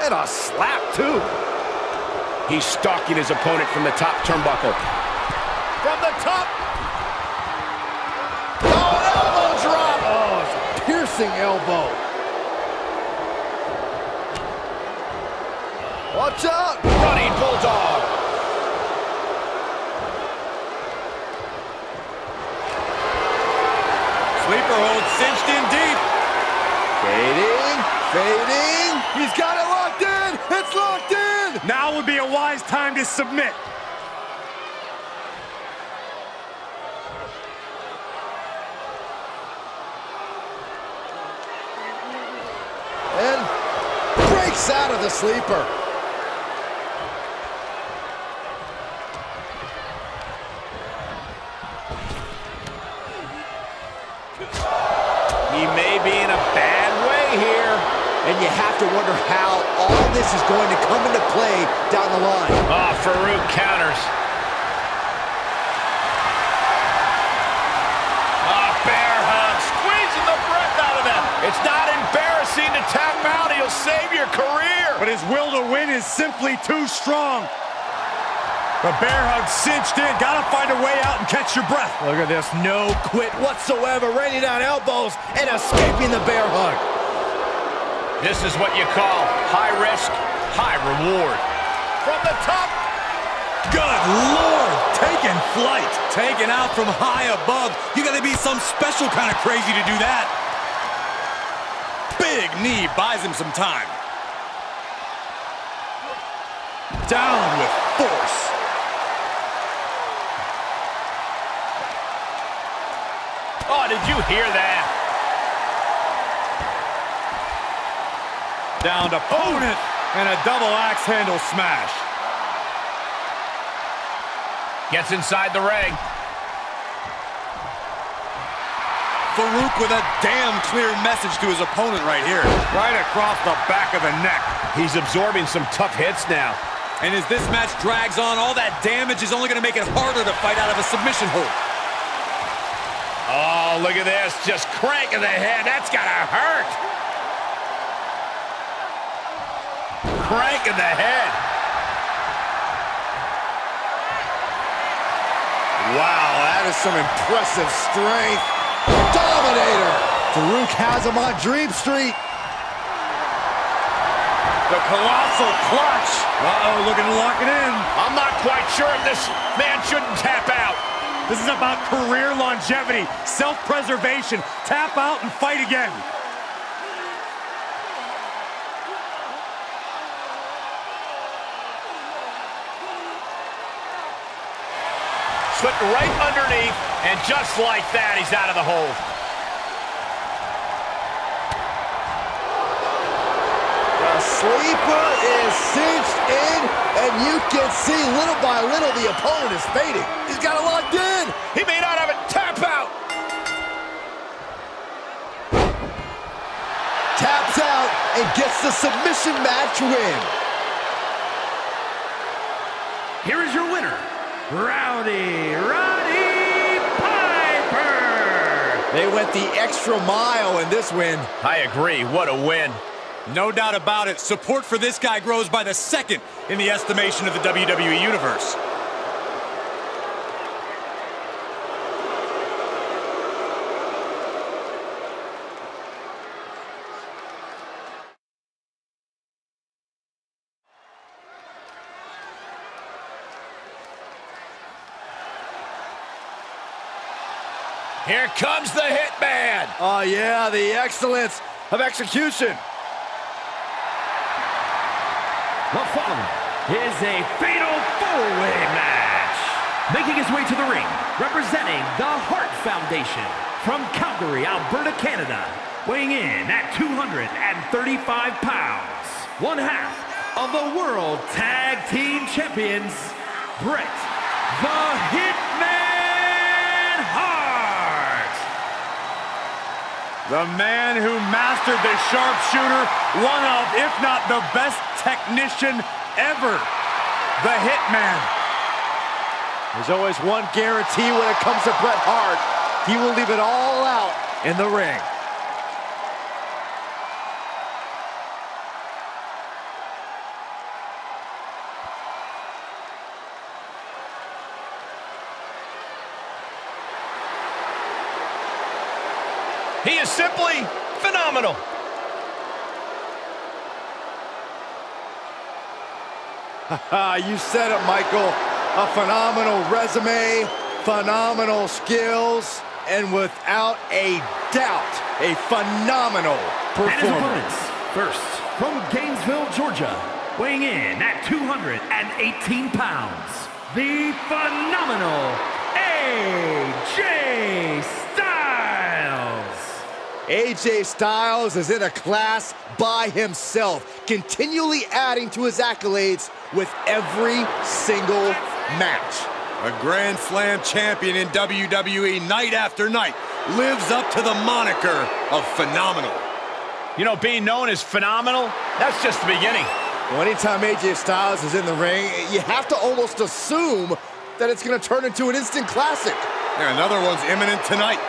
And a slap, too. He's stalking his opponent from the top turnbuckle. From the top. Oh, elbow drop. Oh, it's a piercing elbow. Watch out. Running Bulldog. Sleeper hold cinched in deep. Fading, fading. He's got it locked in. It's locked in. Now would be a wise time to submit. And breaks out of the sleeper. And you have to wonder how all this is going to come into play down the line. Ah, oh, Faarooq counters. Ah, oh, bear hug, squeezing the breath out of him. It's not embarrassing to tap out. He'll save your career. But his will to win is simply too strong. The bear hug cinched in. Gotta find a way out and catch your breath. Look at this. No quit whatsoever. Raining down elbows and escaping the bear hug. This is what you call high risk, high reward. From the top. Good Lord. Taking flight. Taken out from high above. You gotta be some special kind of crazy to do that. Big knee buys him some time. Down with force. Oh, did you hear that? Down opponent and a double axe handle smash. Gets inside the ring. Faarooq with a damn clear message to his opponent right here. Right across the back of the neck. He's absorbing some tough hits now. And as this match drags on, all that damage is only going to make it harder to fight out of a submission hold. Oh, look at this. Just cranking the head. That's got to hurt. Cranking the head. Wow, that is some impressive strength. Dominator. Faarooq has him on Dream Street. The colossal clutch. Uh-oh, looking to lock it in. I'm not quite sure if this man shouldn't tap out. This is about career longevity, self-preservation. Tap out and fight again. Slipped right underneath, and just like that, he's out of the hold. The sleeper is cinched in, and you can see little by little the opponent is fading. He's got it locked in. He may not have a Tap out. Taps out and gets the submission match win. Here is your winner, Rowdy Roddy Piper. They went the extra mile in this win. I agree. What a win. No doubt about it. Support for this guy grows by the second in the estimation of the WWE Universe. Here comes the Hitman. Oh, yeah, the excellence of execution. The following is a fatal four-way match. Making his way to the ring, representing the Hart Foundation from Calgary, Alberta, Canada, weighing in at 235 pounds, one half of the World Tag Team Champions, Bret the Hitman Hart. The man who mastered the sharpshooter, one of, if not the best technician ever, the Hitman. There's always one guarantee when it comes to Bret Hart. He will leave it all out in the ring. Simply phenomenal. you said it, Michael. A phenomenal resume, phenomenal skills, and without a doubt, a phenomenal performance. first, from Gainesville, Georgia, weighing in at 218 pounds, the phenomenal AJ Styles. AJ Styles is in a class by himself, continually adding to his accolades with every single match. A Grand Slam champion in WWE night after night lives up to the moniker of phenomenal. You know, being known as phenomenal, that's just the beginning. Well, anytime AJ Styles is in the ring, you have to almost assume that it's going to turn into an instant classic. Yeah, another one's imminent tonight.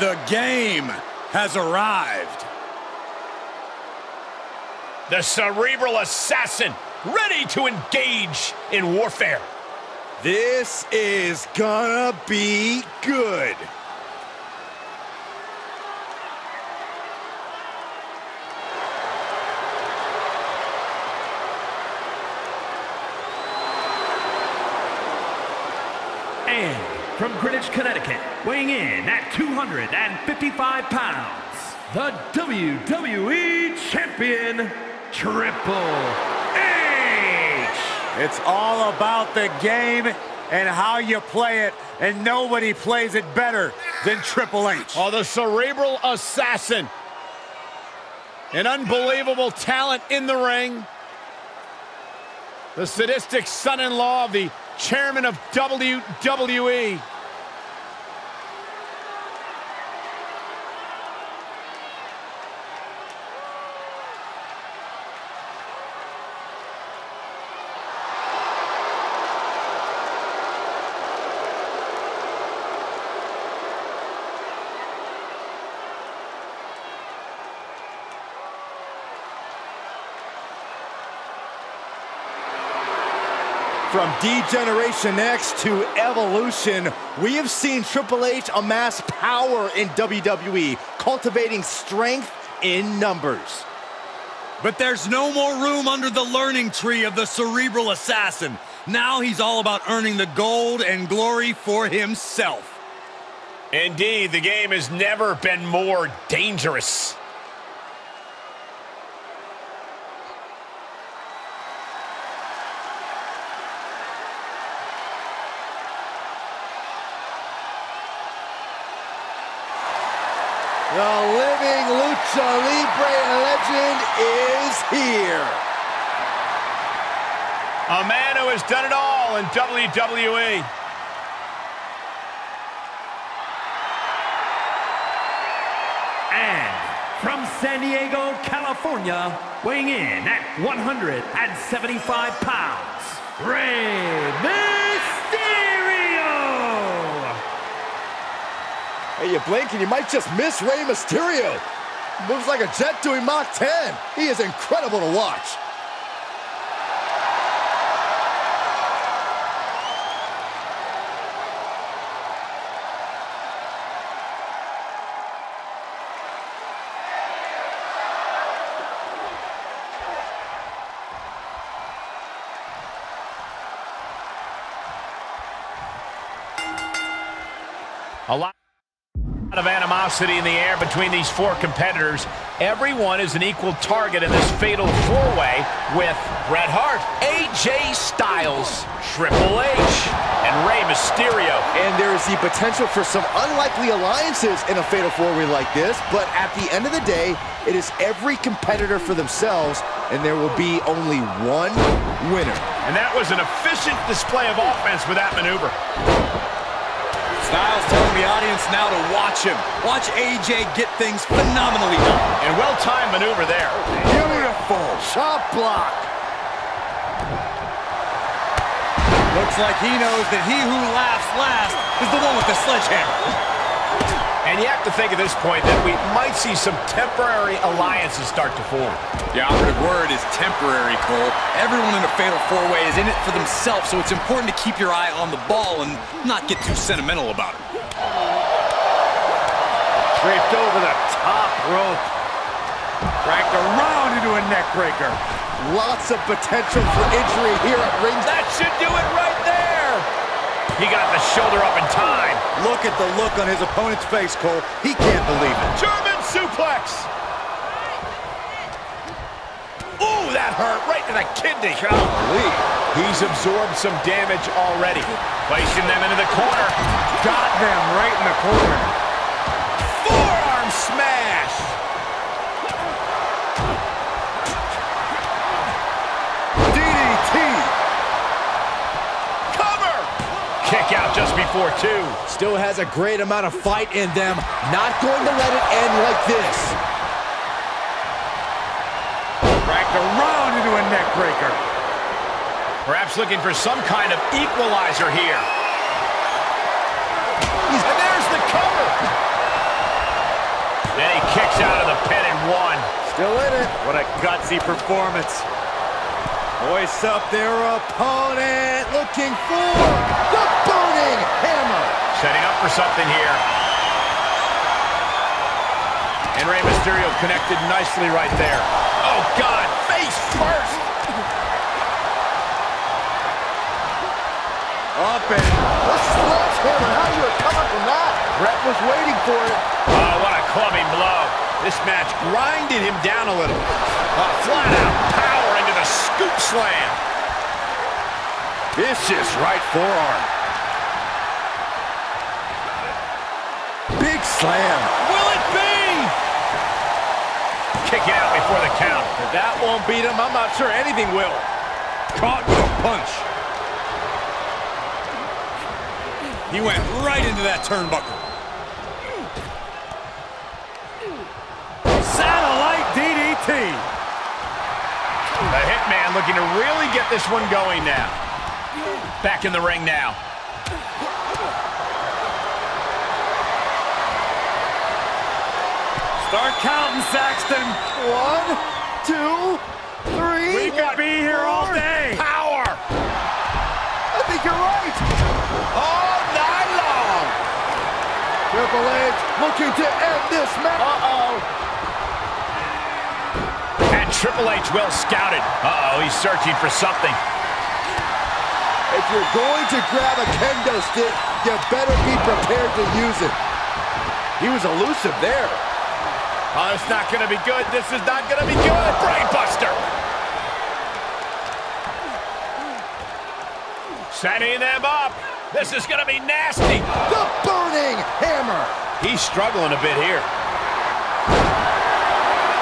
The game has arrived. The cerebral assassin, ready to engage in warfare. This is gonna be good. And from Greenwich, Connecticut, weighing in at 255 pounds, the WWE Champion, Triple H. It's all about the game and how you play it, and nobody plays it better than Triple H. Oh, the cerebral assassin. An unbelievable talent in the ring. The sadistic son-in-law of the chairman of. WWE. From D-Generation X to Evolution, we have seen Triple H amass power in WWE, cultivating strength in numbers. But there's no more room under the learning tree of the cerebral assassin. Now he's all about earning the gold and glory for himself. Indeed, the game has never been more dangerous. The living Lucha Libre legend is here. A man who has done it all in WWE. And from San Diego, California, weighing in at 175 pounds, Rey Mysterio! Hey, you blink and you might just miss Rey Mysterio. Moves like a jet doing Mach 10. He is incredible to watch. Of animosity in the air between these four competitors. Everyone is an equal target in this fatal four-way with Bret Hart, AJ Styles, Triple H, and Rey Mysterio. And there is the potential for some unlikely alliances in a Fatal 4-Way like this, but at the end of the day, it is every competitor for themselves, and there will be only one winner. And that was an efficient display of offense with that maneuver. Styles telling the audience now to watch him. Watch AJ get things phenomenally done. And well-timed maneuver there. Beautiful chop block. Looks like he knows that he who laughs last is the one with the sledgehammer. And you have to think at this point that we might see some temporary alliances start to form. The operative word is temporary, Cole. Everyone in a fatal four-way is in it for themselves, so it's important to keep your eye on the ball and not get too sentimental about it. Draped over the top rope. Dragged around into a neck breaker. Lots of potential for injury here at ringside. That should do it right there. He got the shoulder up in time. Look at the look on his opponent's face, Cole. He can't believe it. German suplex. Ooh, that hurt right to the kidney. Oh. Golly. He's absorbed some damage already. Placing them into the corner. Got them right in the corner. Forearm smash. DDT. Cover. Kick out just before two. Still has a great amount of fight in them. Not going to let it end like this. Into a neck breaker. Perhaps looking for some kind of equalizer here. And there's the cover. Then he kicks out of the pin and one. Still in it. What a gutsy performance. Hoists up their opponent. Looking for the burning hammer. Setting up for something here. And Rey Mysterio connected nicely right there. Oh, God, face first. Up and the sledgehammer. How you recover from that? Bret was waiting for it. Oh, what a clubbing blow. This match grinded him down a little. A flat-out power into the scoop slam. Vicious right forearm. Big slam. Will it be? Kicking out before the count. If that won't beat him, I'm not sure anything will. Caught with a punch. He went right into that turnbuckle. Satellite DDT. The Hitman looking to really get this one going now. Back in the ring now. Start counting, Saxton. One, two, three. We could be here all day. Power! I think you're right. All night long! Looking to end this match. Uh-oh. And Triple H well scouted. Uh-oh, he's searching for something. If you're going to grab a kendo stick, you better be prepared to use it. He was elusive there. Oh, it's not going to be good. This is not going to be good. Brainbuster. Setting them up. This is going to be nasty. The burning hammer. He's struggling a bit here.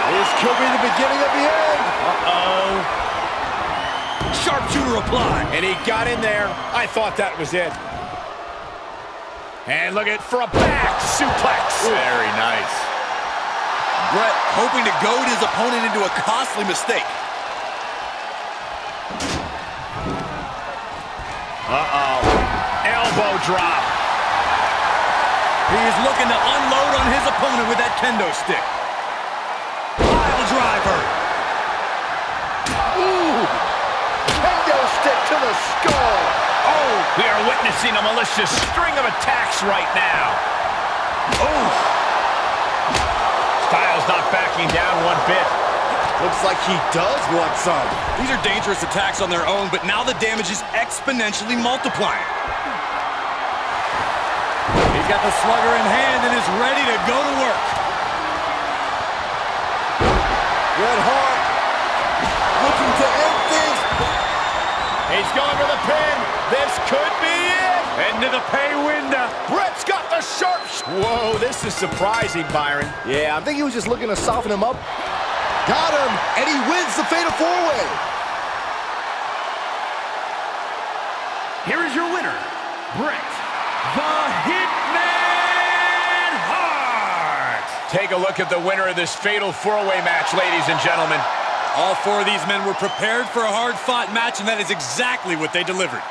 This could be the beginning of the end. Uh-oh. Sharpshooter apply. And he got in there. I thought that was it. And look at for a back suplex. Very nice. Bret hoping to goad his opponent into a costly mistake. Elbow drop. He is looking to unload on his opponent with that kendo stick. Pile driver. Ooh. Kendo stick to the skull. Oh, we are witnessing a malicious string of attacks right now. Oh. Styles not backing down one bit. Looks like he does want some. These are dangerous attacks on their own, but now the damage is exponentially multiplying. He's got the slugger in hand and is ready to go to work. Bret Hart looking to end things. He's going for the pin. This could be it. Into the pay window. Bret's got the sharp. Whoa, this is surprising, Byron. Yeah, I think he was just looking to soften him up. Got him, and he wins the Fatal 4-Way. Here is your winner, Bret Take a look at the winner of this fatal four-way match, ladies and gentlemen. All four of these men were prepared for a hard-fought match, and that is exactly what they delivered.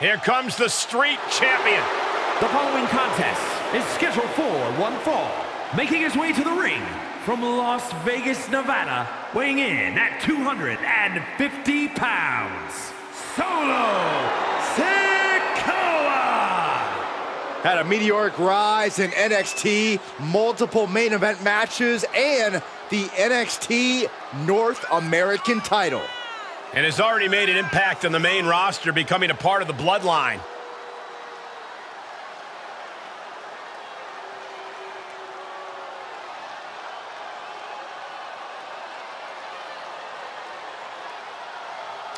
Here comes the street champion. The following contest is scheduled for one fall. Making his way to the ring from Las Vegas, Nevada, weighing in at 250 pounds, Solo Sikoa! Had a meteoric rise in NXT, multiple main event matches, and the NXT North American title. And has already made an impact on the main roster, becoming a part of the bloodline.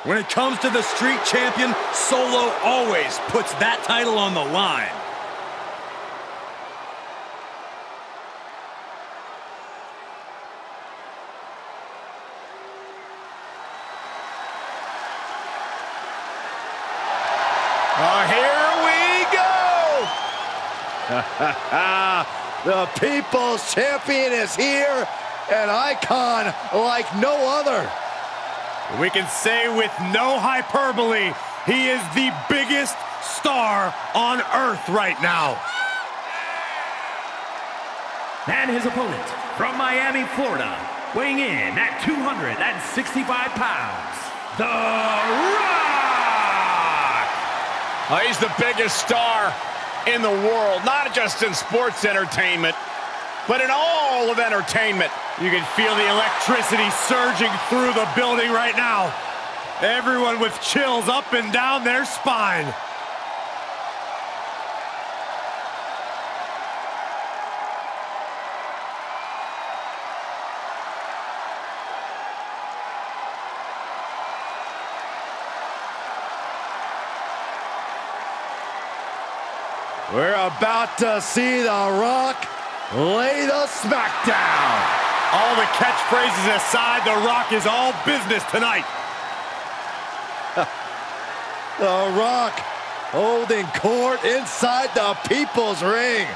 When it comes to the street champion, Solo always puts that title on the line. Oh, here we go! the People's Champion is here, an icon like no other. We can say with no hyperbole, he is the biggest star on earth right now. And his opponent from Miami, Florida, weighing in at 265 pounds, The Rock! Oh, he's the biggest star in the world, not just in sports entertainment, but in all of entertainment. You can feel the electricity surging through the building right now. Everyone with chills up and down their spine. We're about to see The Rock lay the smackdown. All the catchphrases aside, The Rock is all business tonight. the Rock holding court inside the People's Ring.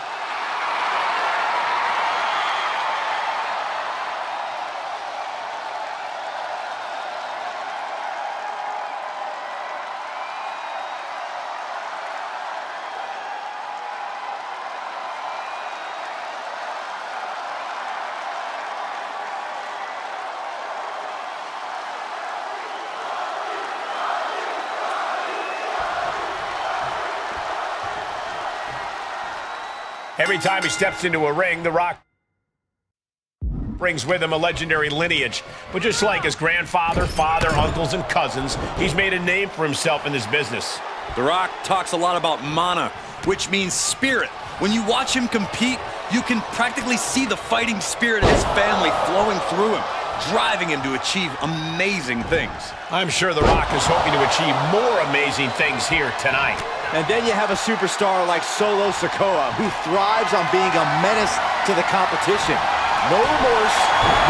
Every time he steps into a ring, The Rock brings with him a legendary lineage. But just like his grandfather, father, uncles, and cousins, he's made a name for himself in this business. The Rock talks a lot about mana, which means spirit. When you watch him compete, you can practically see the fighting spirit of his family flowing through him, driving him to achieve amazing things. I'm sure The Rock is hoping to achieve more amazing things here tonight. And then you have a superstar like Solo Sikoa, who thrives on being a menace to the competition. No remorse,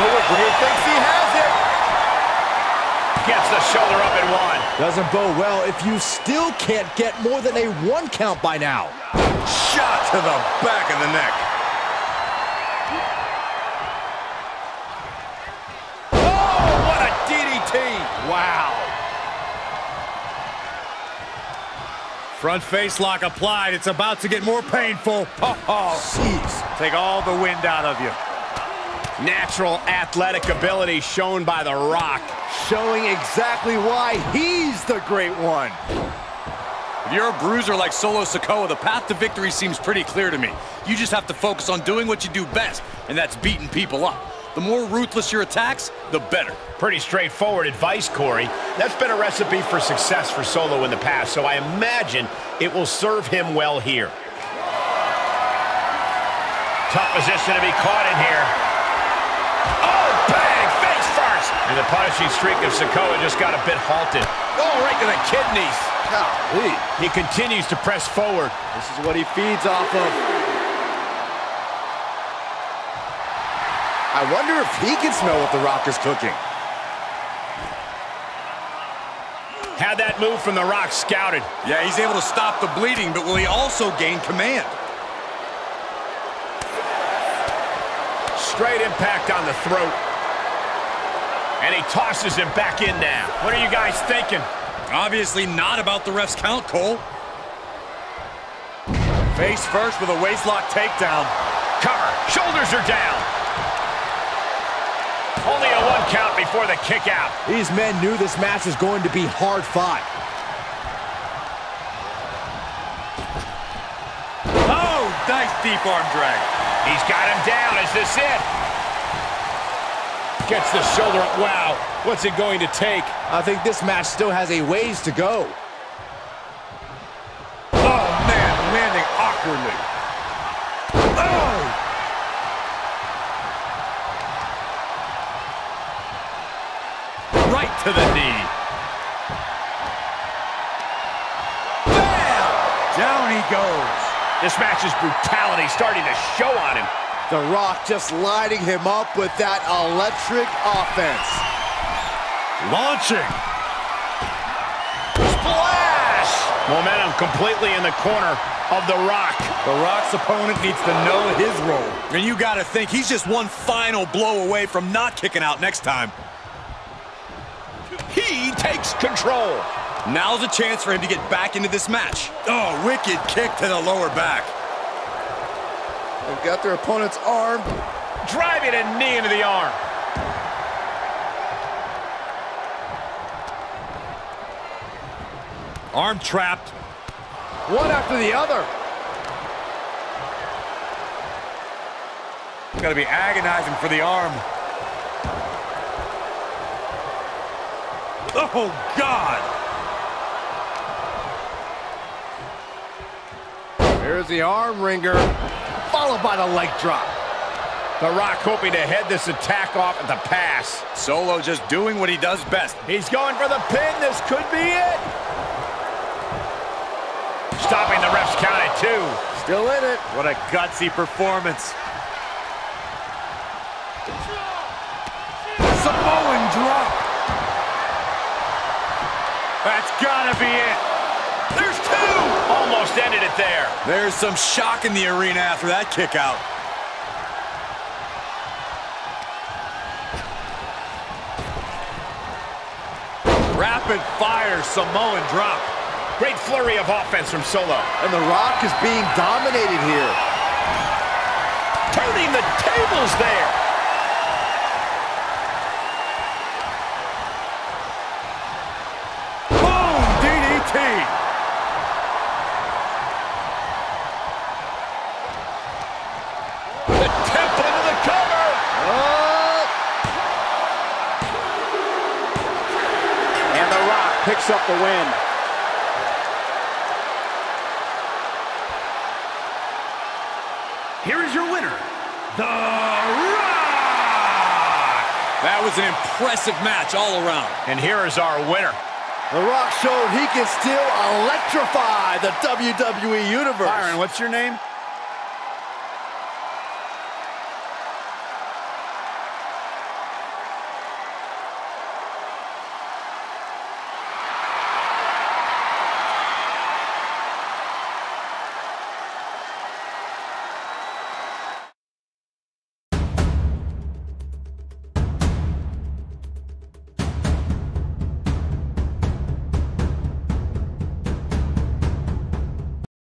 no regret, thinks he has it. Gets the shoulder up and one. Doesn't bode well if you still can't get more than a one count by now. Shot to the back of the neck. Oh, what a DDT! Wow. Front face lock applied. It's about to get more painful. Oh, Jeez. take all the wind out of you. Natural athletic ability shown by The Rock. Showing exactly why he's the great one. If you're a bruiser like Solo Sikoa, the path to victory seems pretty clear to me. You just have to focus on doing what you do best, and that's beating people up. The more ruthless your attacks, the better. Pretty straightforward advice, Corey. That's been a recipe for success for Solo in the past, so I imagine it will serve him well here. Tough position to be caught in here. Oh, bang! Face first! And the punishing streak of Sikoa just got a bit halted. Oh, right to the kidneys. Golly. He continues to press forward. This is what he feeds off of. I wonder if he can smell what The Rock is cooking. Had that move from The Rock scouted. Yeah, he's able to stop the bleeding, but will he also gain command? Straight impact on the throat. And he tosses him back in now. What are you guys thinking? Obviously not about the ref's count, Cole. Face first with a waistlock takedown. Cover. Shoulders are down. Only a one count before the kick out. These men knew this match was going to be hard fought. Oh, nice deep arm drag. He's got him down. Is this it? Gets the shoulder up. Wow. What's it going to take? I think this match still has a ways to go. Oh, man, landing awkwardly. To the knee. Bam! Down he goes. This match's brutality starting to show on him. The Rock just lighting him up with that electric offense. Launching. Splash! Momentum completely in the corner of The Rock. The Rock's opponent needs to know his role. And you got to think he's just one final blow away from not kicking out next time. He takes control. Now's a chance for him to get back into this match. Oh, wicked kick to the lower back. They've got their opponent's arm. Driving a knee into the arm. Arm trapped. One after the other. Got to be agonizing for the arm. Oh, God! Here's the arm wringer, followed by the leg drop. The Rock hoping to head this attack off at the pass. Solo just doing what he does best. He's going for the pin. This could be it. Stopping the ref's count at two. Still in it. What a gutsy performance. Gotta be it. There's two. Almost ended it there. There's some shock in the arena after that kick out. Rapid fire Samoan drop. Great flurry of offense from Solo. And The Rock is being dominated here. Turning the tables there. Picks up the win. Here is your winner, The Rock! That was an impressive match all around. And here is our winner. The Rock showed he can still electrify the WWE Universe. Byron, what's your name?